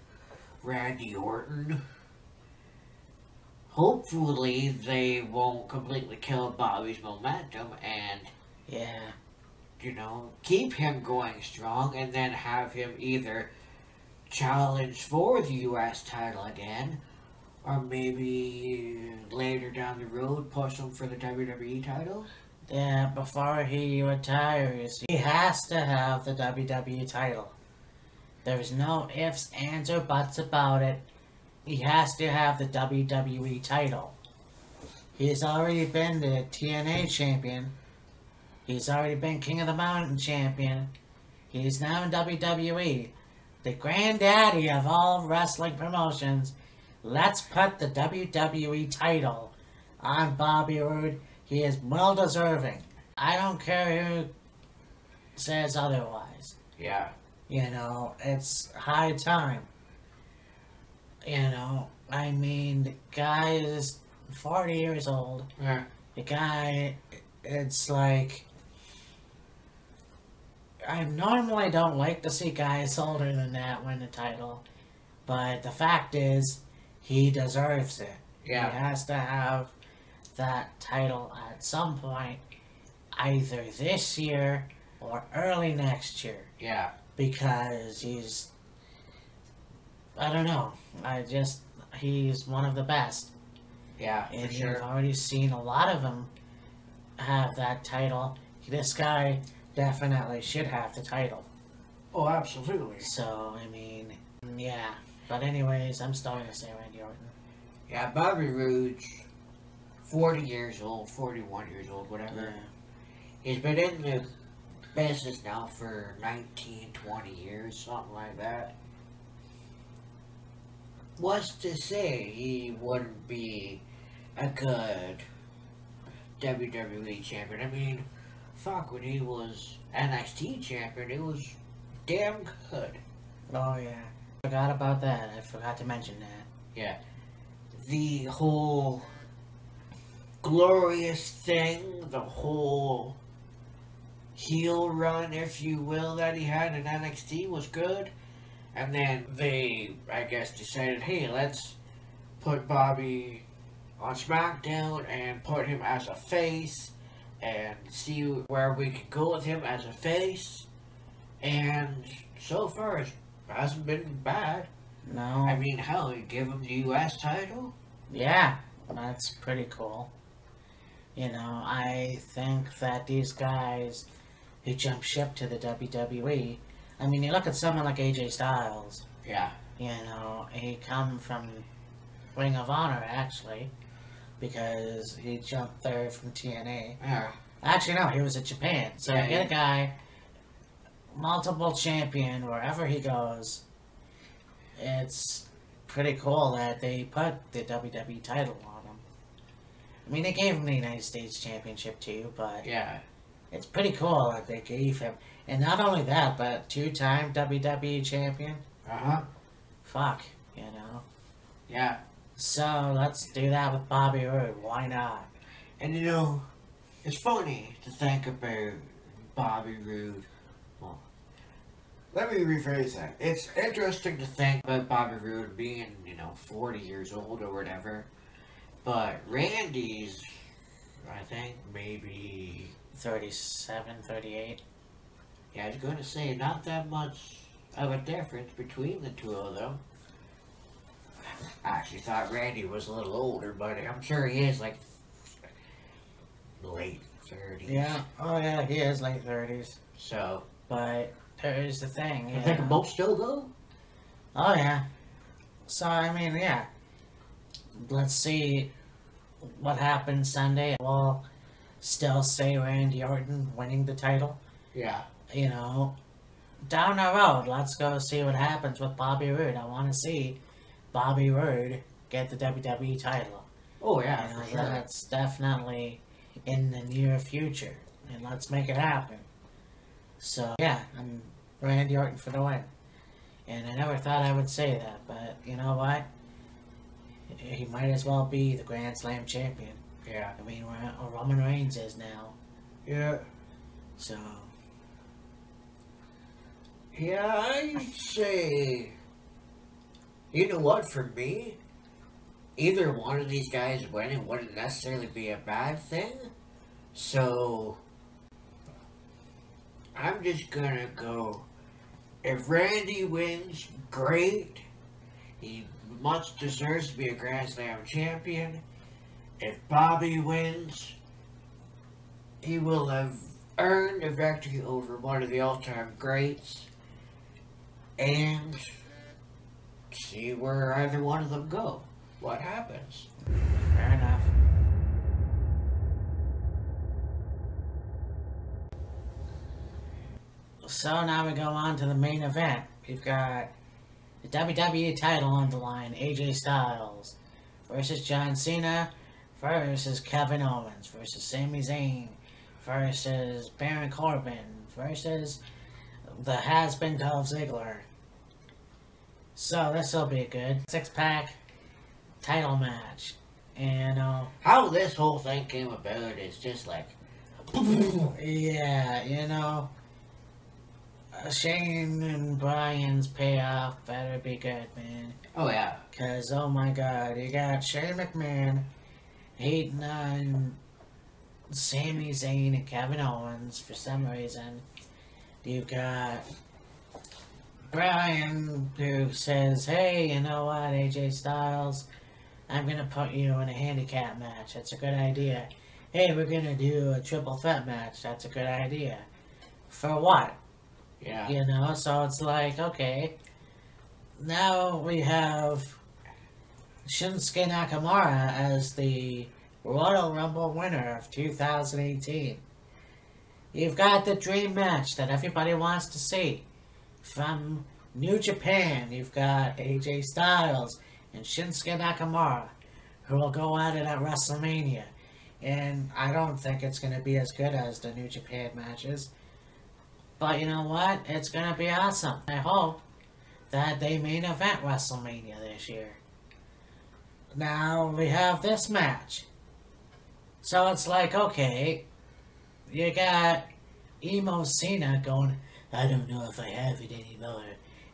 Speaker 2: Randy Orton, hopefully they won't completely kill Bobby's momentum and,
Speaker 1: yeah,
Speaker 2: you know, keep him going strong and then have him either challenge for the U.S. title again or maybe later down the road push him for the WWE title.
Speaker 1: yeah. Before he retires, he has to have the WWE title. There's no ifs, ands, or buts about it. He has to have the WWE title. He's already been the TNA champion. He's already been King of the Mountain champion. He's now in WWE. The granddaddy of all wrestling promotions. Let's put the WWE title on Bobby Roode. He is well deserving. I don't care who says otherwise.
Speaker 2: Yeah.
Speaker 1: You know, it's high time. You know, I mean, the guy is 40 years old.
Speaker 2: Yeah.
Speaker 1: The guy, it's like. I normally don't like to see guys older than that win the title, but the fact is, he deserves it.
Speaker 2: Yeah.
Speaker 1: He has to have that title at some point, either this year or early next year
Speaker 2: Yeah.
Speaker 1: because he's I don't know. I just he's one of the best.
Speaker 2: Yeah.
Speaker 1: And you've already seen a lot of them have that title. This guy definitely should have the title.
Speaker 2: Oh, absolutely.
Speaker 1: So I mean, yeah. But anyways, I'm still gonna say Randy Orton.
Speaker 2: Yeah, Bobby Roode's 40 years old, 41 years old, whatever. He's been in the business now for 19, 20 years, something like that. What's to say he wouldn't be a good WWE champion? I mean, fuck, when he was NXT champion, it was damn good.
Speaker 1: Oh yeah. Forgot about that. I forgot to mention that.
Speaker 2: Yeah. The whole glorious thing, the whole heel run, if you will, that he had in NXT was good. And then they, I guess, decided, hey, let's put Bobby on SmackDown and put him as a face and see where we can go with him as a face. And so far, it hasn't been bad.
Speaker 1: No.
Speaker 2: I mean, hell, you give him the U.S. title.
Speaker 1: Yeah, that's pretty cool. You know, I think that these guys who jump ship to the WWE, I mean, you look at someone like AJ Styles,
Speaker 2: Yeah.
Speaker 1: you know, he come from Ring of Honor, actually, because he jumped there from TNA.
Speaker 2: Yeah.
Speaker 1: Actually, no, he was at Japan. So
Speaker 2: Yeah,
Speaker 1: you get
Speaker 2: yeah.
Speaker 1: a guy, multiple champion wherever he goes. It's pretty cool that they put the WWE title on him. I mean, they gave him the United States Championship too, but
Speaker 2: Yeah.
Speaker 1: it's pretty cool that they gave him. And not only that, but two-time WWE champion.
Speaker 2: Uh huh.
Speaker 1: Fuck, you know.
Speaker 2: Yeah.
Speaker 1: So let's do that with Bobby Roode. Why not?
Speaker 2: And you know, it's funny to think about Bobby Roode. Well, let me rephrase that. It's interesting to think about Bobby Roode being, you know, 40 years old or whatever. But Randy's, I think, maybe.
Speaker 1: 37, 38.
Speaker 2: Yeah, I was going to say, not that much of a difference between the two of them. I actually thought Randy was a little older, but I'm sure he is like late 30s.
Speaker 1: Yeah. Oh yeah, he is late 30s.
Speaker 2: So,
Speaker 1: But there's the thing.
Speaker 2: I
Speaker 1: You
Speaker 2: think
Speaker 1: know?
Speaker 2: both still go?
Speaker 1: Oh yeah. So I mean, yeah. Let's see what happens Sunday. We'll still say Randy Orton winning the title.
Speaker 2: Yeah.
Speaker 1: You know, down the road, let's go see what happens with Bobby Roode. I want to see Bobby Roode get the WWE title.
Speaker 2: Oh, yeah,
Speaker 1: You know,
Speaker 2: for uh, sure.
Speaker 1: That's definitely in the near future, and let's make it happen. So yeah, I'm Randy Orton for the win. And I never thought I would say that, but you know what? He might as well be the Grand Slam champion.
Speaker 2: Yeah.
Speaker 1: I mean, Ra- uh, Roman Reigns is now,
Speaker 2: Yeah.
Speaker 1: so
Speaker 2: Yeah, I'd say. You know what, for me, either one of these guys winning wouldn't necessarily be a bad thing. So. I'm just gonna go. If Randy wins, great. He much deserves to be a Grand Slam champion. If Bobby wins, he will have earned a victory over one of the all-time greats and see where either one of them go. What happens?
Speaker 1: fair enough. So now we go on to the main event. We've got the WWE title on the line. AJ Styles versus John Cena versus Kevin Owens versus Sami Zayn versus Baron Corbin versus the has-been Dolph Ziggler. So this will be a good six-pack title match. And uh,
Speaker 2: How this whole thing came about is just like,
Speaker 1: yeah, you know, uh, Shane and Bryan's payoff better be good, man.
Speaker 2: oh yeah,
Speaker 1: Cause oh my God, you got Shane McMahon hating on Sami Zayn and Kevin Owens for some reason. You've got Bryan who says, "Hey, you know what, AJ Styles, I'm gonna put you in a handicap match. That's a good idea. Hey, we're gonna do a triple threat match. That's a good idea. For what?
Speaker 2: yeah,
Speaker 1: You know, so it's like, okay, now we have Shinsuke Nakamura as the Royal Rumble winner of 2018. You've got the dream match that everybody wants to see. From New Japan, you've got AJ Styles and Shinsuke Nakamura, who will go at it at WrestleMania. And I don't think it's going to be as good as the New Japan matches. But you know what? It's gonna be awesome. I hope that they main event WrestleMania this year. Now we have this match. So it's like, okay, you got Emo Cena going, I don't know if I have it anymore.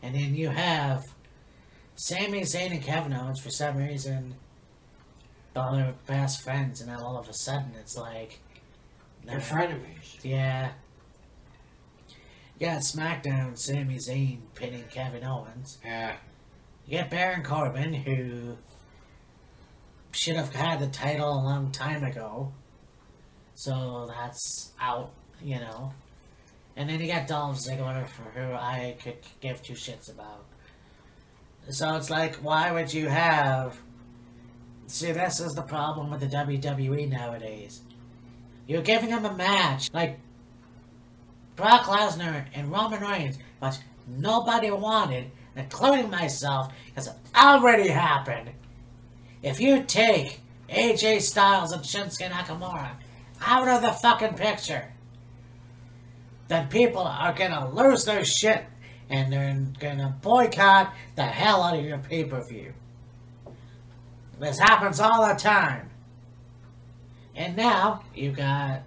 Speaker 1: And then you have Sami Zayn and Kevin Owens for some reason. Well, they're best friends, and now all of a sudden it's like,
Speaker 2: they're frenemies.
Speaker 1: yeah. You got SmackDown, Sami Zayn pinning Kevin Owens.
Speaker 2: Yeah,
Speaker 1: You get Baron Corbin, who should have had the title a long time ago. So that's out, you know. And then you got Dolph Ziggler, for who I could give two shits about. So it's like, why would you have. See, this is the problem with the WWE nowadays. You're giving them a match like Brock Lesnar and Roman Reigns, but nobody wanted, including myself, because it already happened. If you take AJ Styles and Shinsuke Nakamura out of the fucking picture, then people are gonna lose their shit and they're gonna boycott the hell out of your pay per view. This happens all the time. And now you got,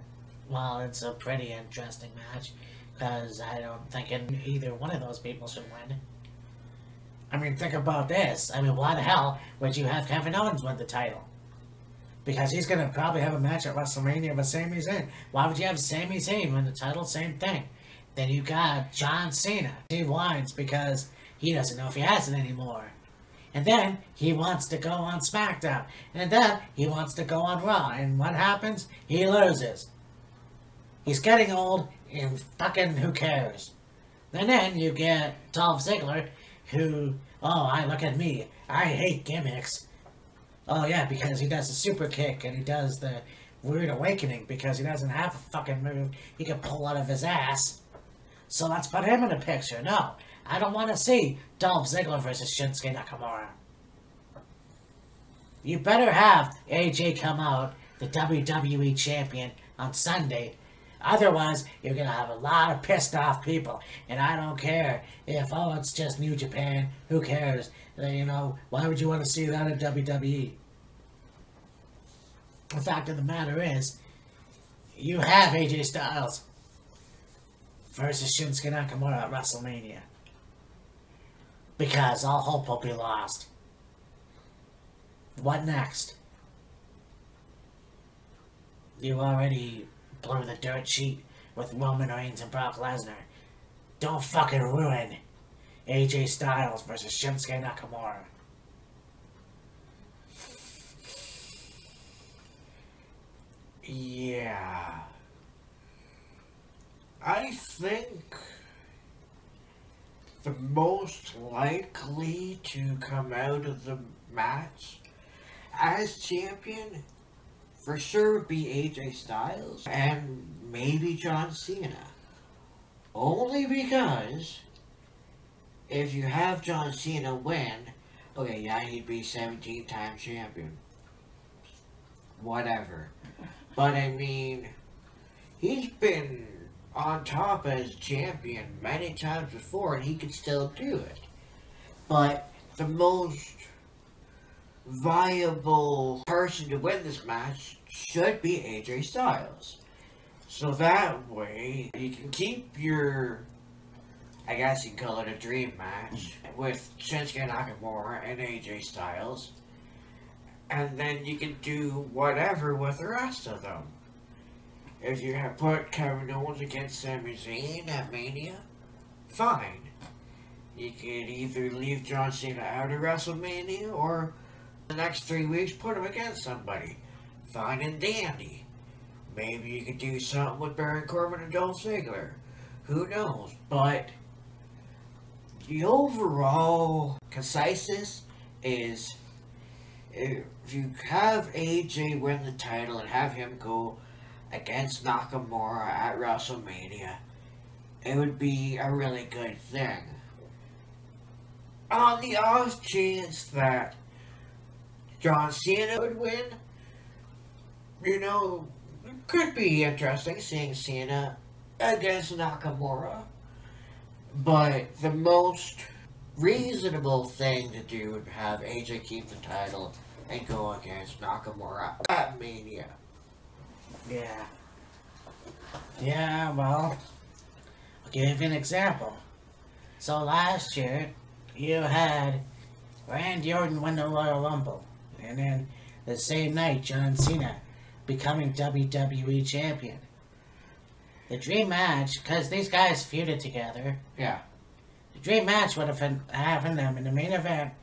Speaker 1: well, it's a pretty interesting match because I don't think either one of those people should win. I mean, think about this. I mean, why the hell would you have Kevin Owens win the title? Because he's going to probably have a match at WrestleMania with Sami Zayn. Why would you have Sami Zayn win the title? Same thing. Then you got John Cena. He whines because he doesn't know if he has it anymore. And then he wants to go on SmackDown. And then he wants to go on Raw. And what happens? He loses. He's getting old, and fucking who cares? And then you get Dolph Ziggler, who, oh, I look at me. I hate gimmicks. Oh, yeah, because he does the super kick and he does the weird awakening because he doesn't have a fucking move he can pull out of his ass. So let's put him in the picture. No, I don't want to see Dolph Ziggler versus Shinsuke Nakamura. You better have AJ come out, the WWE champion, on Sunday. Otherwise, you're going to have a lot of pissed off people. And I don't care if, oh, it's just New Japan. Who cares? You know, why would you want to see that in WWE? The fact of the matter is, you have AJ Styles versus Shinsuke Nakamura at WrestleMania because all hope will be lost. What next? You already blew the dirt sheet with Roman Reigns and Brock Lesnar. Don't fucking ruin AJ Styles versus Shinsuke Nakamura.
Speaker 2: Yeah. I think the most likely to come out of the match as champion for sure would be AJ Styles and maybe John Cena. Only because if you have John Cena win, okay, yeah, he'd be 17 time champion. Whatever. But I mean, he's been on top as champion many times before, and he could still do it. But the most viable person to win this match should be AJ Styles. So that way, you can keep your, I guess you can call it a dream match, with Shinsuke Nakamura and AJ Styles. And then you can do whatever with the rest of them. If you have put Kevin Owens against Sami Zayn at Mania, fine. You could either leave John Cena out of WrestleMania or the next three weeks put him against somebody. Fine and dandy. Maybe you could do something with Baron Corbin and Dolph Ziggler. Who knows? But the overall conciseness is if you have AJ win the title and have him go against Nakamura at WrestleMania, it would be a really good thing. On the off chance that John Cena would win, you know, it could be interesting seeing Cena against Nakamura. But the most reasonable thing to do would have AJ keep the title and go against Nakamura at Mania.
Speaker 1: Yeah. Yeah, well, I'll give you an example. So last year, you had Randy Orton win the Royal Rumble. And then the same night, John Cena becoming WWE Champion. The dream match, because these guys feuded together.
Speaker 2: Yeah.
Speaker 1: The dream match would have been having them in the main event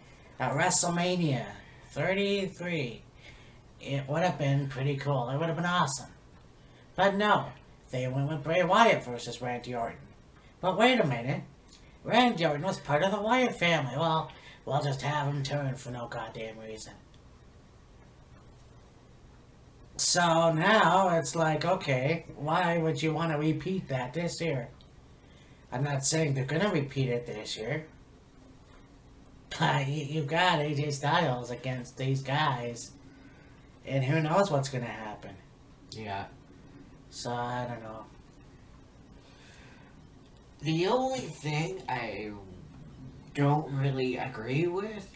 Speaker 1: at WrestleMania 33. It would have been pretty cool. It would have been awesome. But no, they went with Bray Wyatt versus Randy Orton. But wait a minute. Randy Orton was part of the Wyatt family. Well, we'll just have him turn for no goddamn reason. So now it's like, okay, why would you want to repeat that this year? I'm not saying they're gonna repeat it this year. But you, you got AJ Styles against these guys, and who knows what's gonna happen.
Speaker 2: Yeah.
Speaker 1: So I don't know.
Speaker 2: The only thing I don't really agree with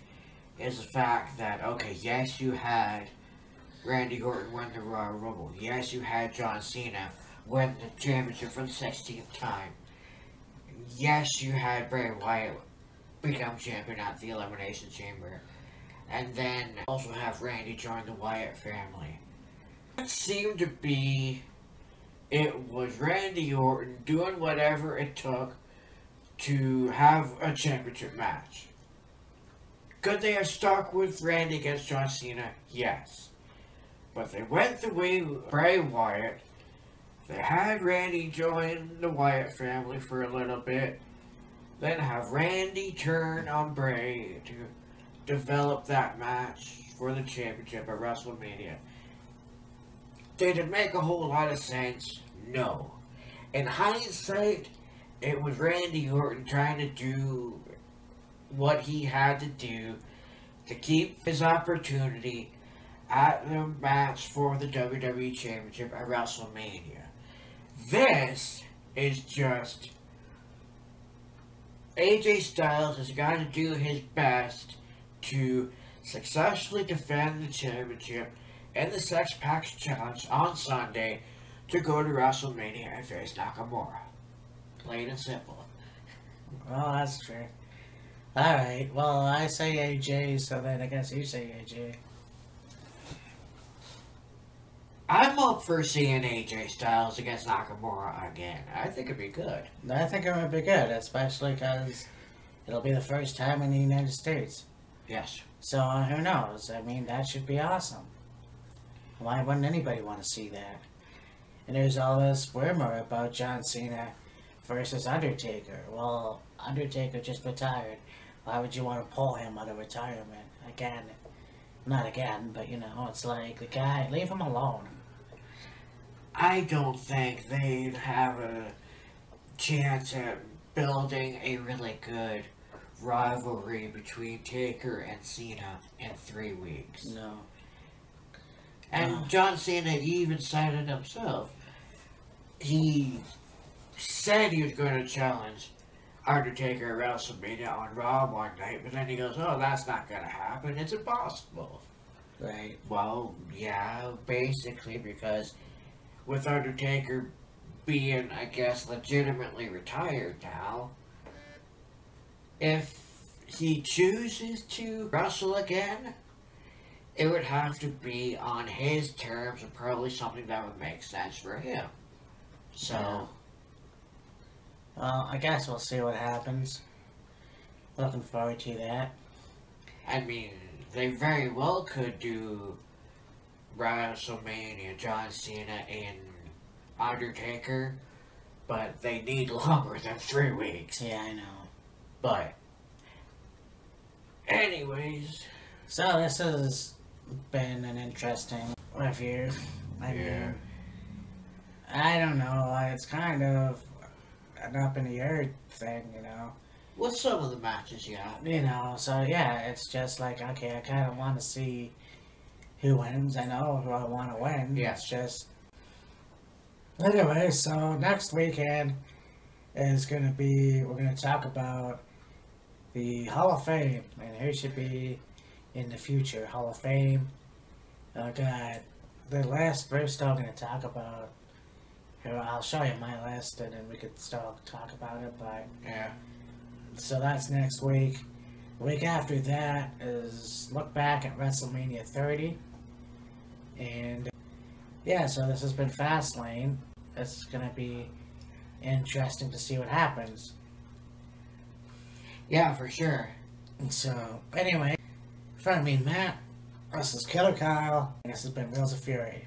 Speaker 2: is the fact that, okay, yes, you had Randy Orton win the Royal Rumble. Yes, you had John Cena win the championship for the 16th time. Yes, you had Bray Wyatt become champion at the Elimination Chamber. And then also have Randy join the Wyatt family. It seemed to be it was Randy Orton doing whatever it took to have a championship match. Could they have stuck with Randy against John Cena? Yes. But they went the way Bray Wyatt. They had Randy join the Wyatt family for a little bit. Then have Randy turn on Bray to develop that match for the championship at WrestleMania. Did it make a whole lot of sense? No. In hindsight, it was Randy Orton trying to do what he had to do to keep his opportunity at the match for the WWE Championship at WrestleMania. This is just AJ Styles has got to do his best to successfully defend the championship in the Six Packs Challenge on Sunday to go to WrestleMania and face Nakamura. Plain and simple.
Speaker 1: Well, that's true. Alright, well, I say AJ, so then I guess you say AJ.
Speaker 2: I'm up for seeing AJ Styles against Nakamura again. I think it'd be good.
Speaker 1: I think it would be good, especially because it'll be the first time in the United States.
Speaker 2: Yes.
Speaker 1: So, uh, who knows? I mean, that should be awesome. Why wouldn't anybody want to see that? And there's all this rumor about John Cena versus Undertaker. Well, Undertaker just retired. Why would you want to pull him out of retirement again? Not again, but you know, it's like the guy, leave him alone.
Speaker 2: I don't think they'd have a chance at building a really good rivalry between Taker and Cena in three weeks.
Speaker 1: No.
Speaker 2: And
Speaker 1: Oh.
Speaker 2: John Cena he even said it himself. He said he was going to challenge Undertaker at WrestleMania on Raw one night, but then he goes, "Oh, that's not going to happen. It's impossible."
Speaker 1: Right.
Speaker 2: Well, yeah, basically because with Undertaker being, I guess, legitimately retired now, if he chooses to wrestle again, it would have to be on his terms and probably something that would make sense for him. So,
Speaker 1: Yeah. Well, I guess we'll see what happens. Looking forward to that.
Speaker 2: I mean, they very well could do WrestleMania, John Cena, and Undertaker, but they need longer than three weeks.
Speaker 1: Yeah, I know.
Speaker 2: But, anyways,
Speaker 1: So this has been an interesting review. I mean, I don't know. It's kind of an up in the air thing, you know.
Speaker 2: with some of the matches, yeah.
Speaker 1: You know, so yeah, it's just like okay, I kind of want to see who wins. I know who I want to win.
Speaker 2: Yeah.
Speaker 1: It's just anyway. So next weekend is gonna be we're gonna talk about the Hall of Fame and who should be in the future Hall of Fame. Uh, oh God, the last we're still gonna talk about. Here, I'll show you my list and then we could still talk about it, but.
Speaker 2: Yeah.
Speaker 1: So that's next week. The week after that is look back at WrestleMania 30. And yeah, so this has been Fastlane. It's gonna be interesting to see what happens.
Speaker 2: Yeah, for sure.
Speaker 1: And so anyway, for me, Matt. This is Killer Kyle, and this has been Wheelz of Fury.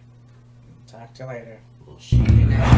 Speaker 1: Talk to you later.
Speaker 2: We'll see you now.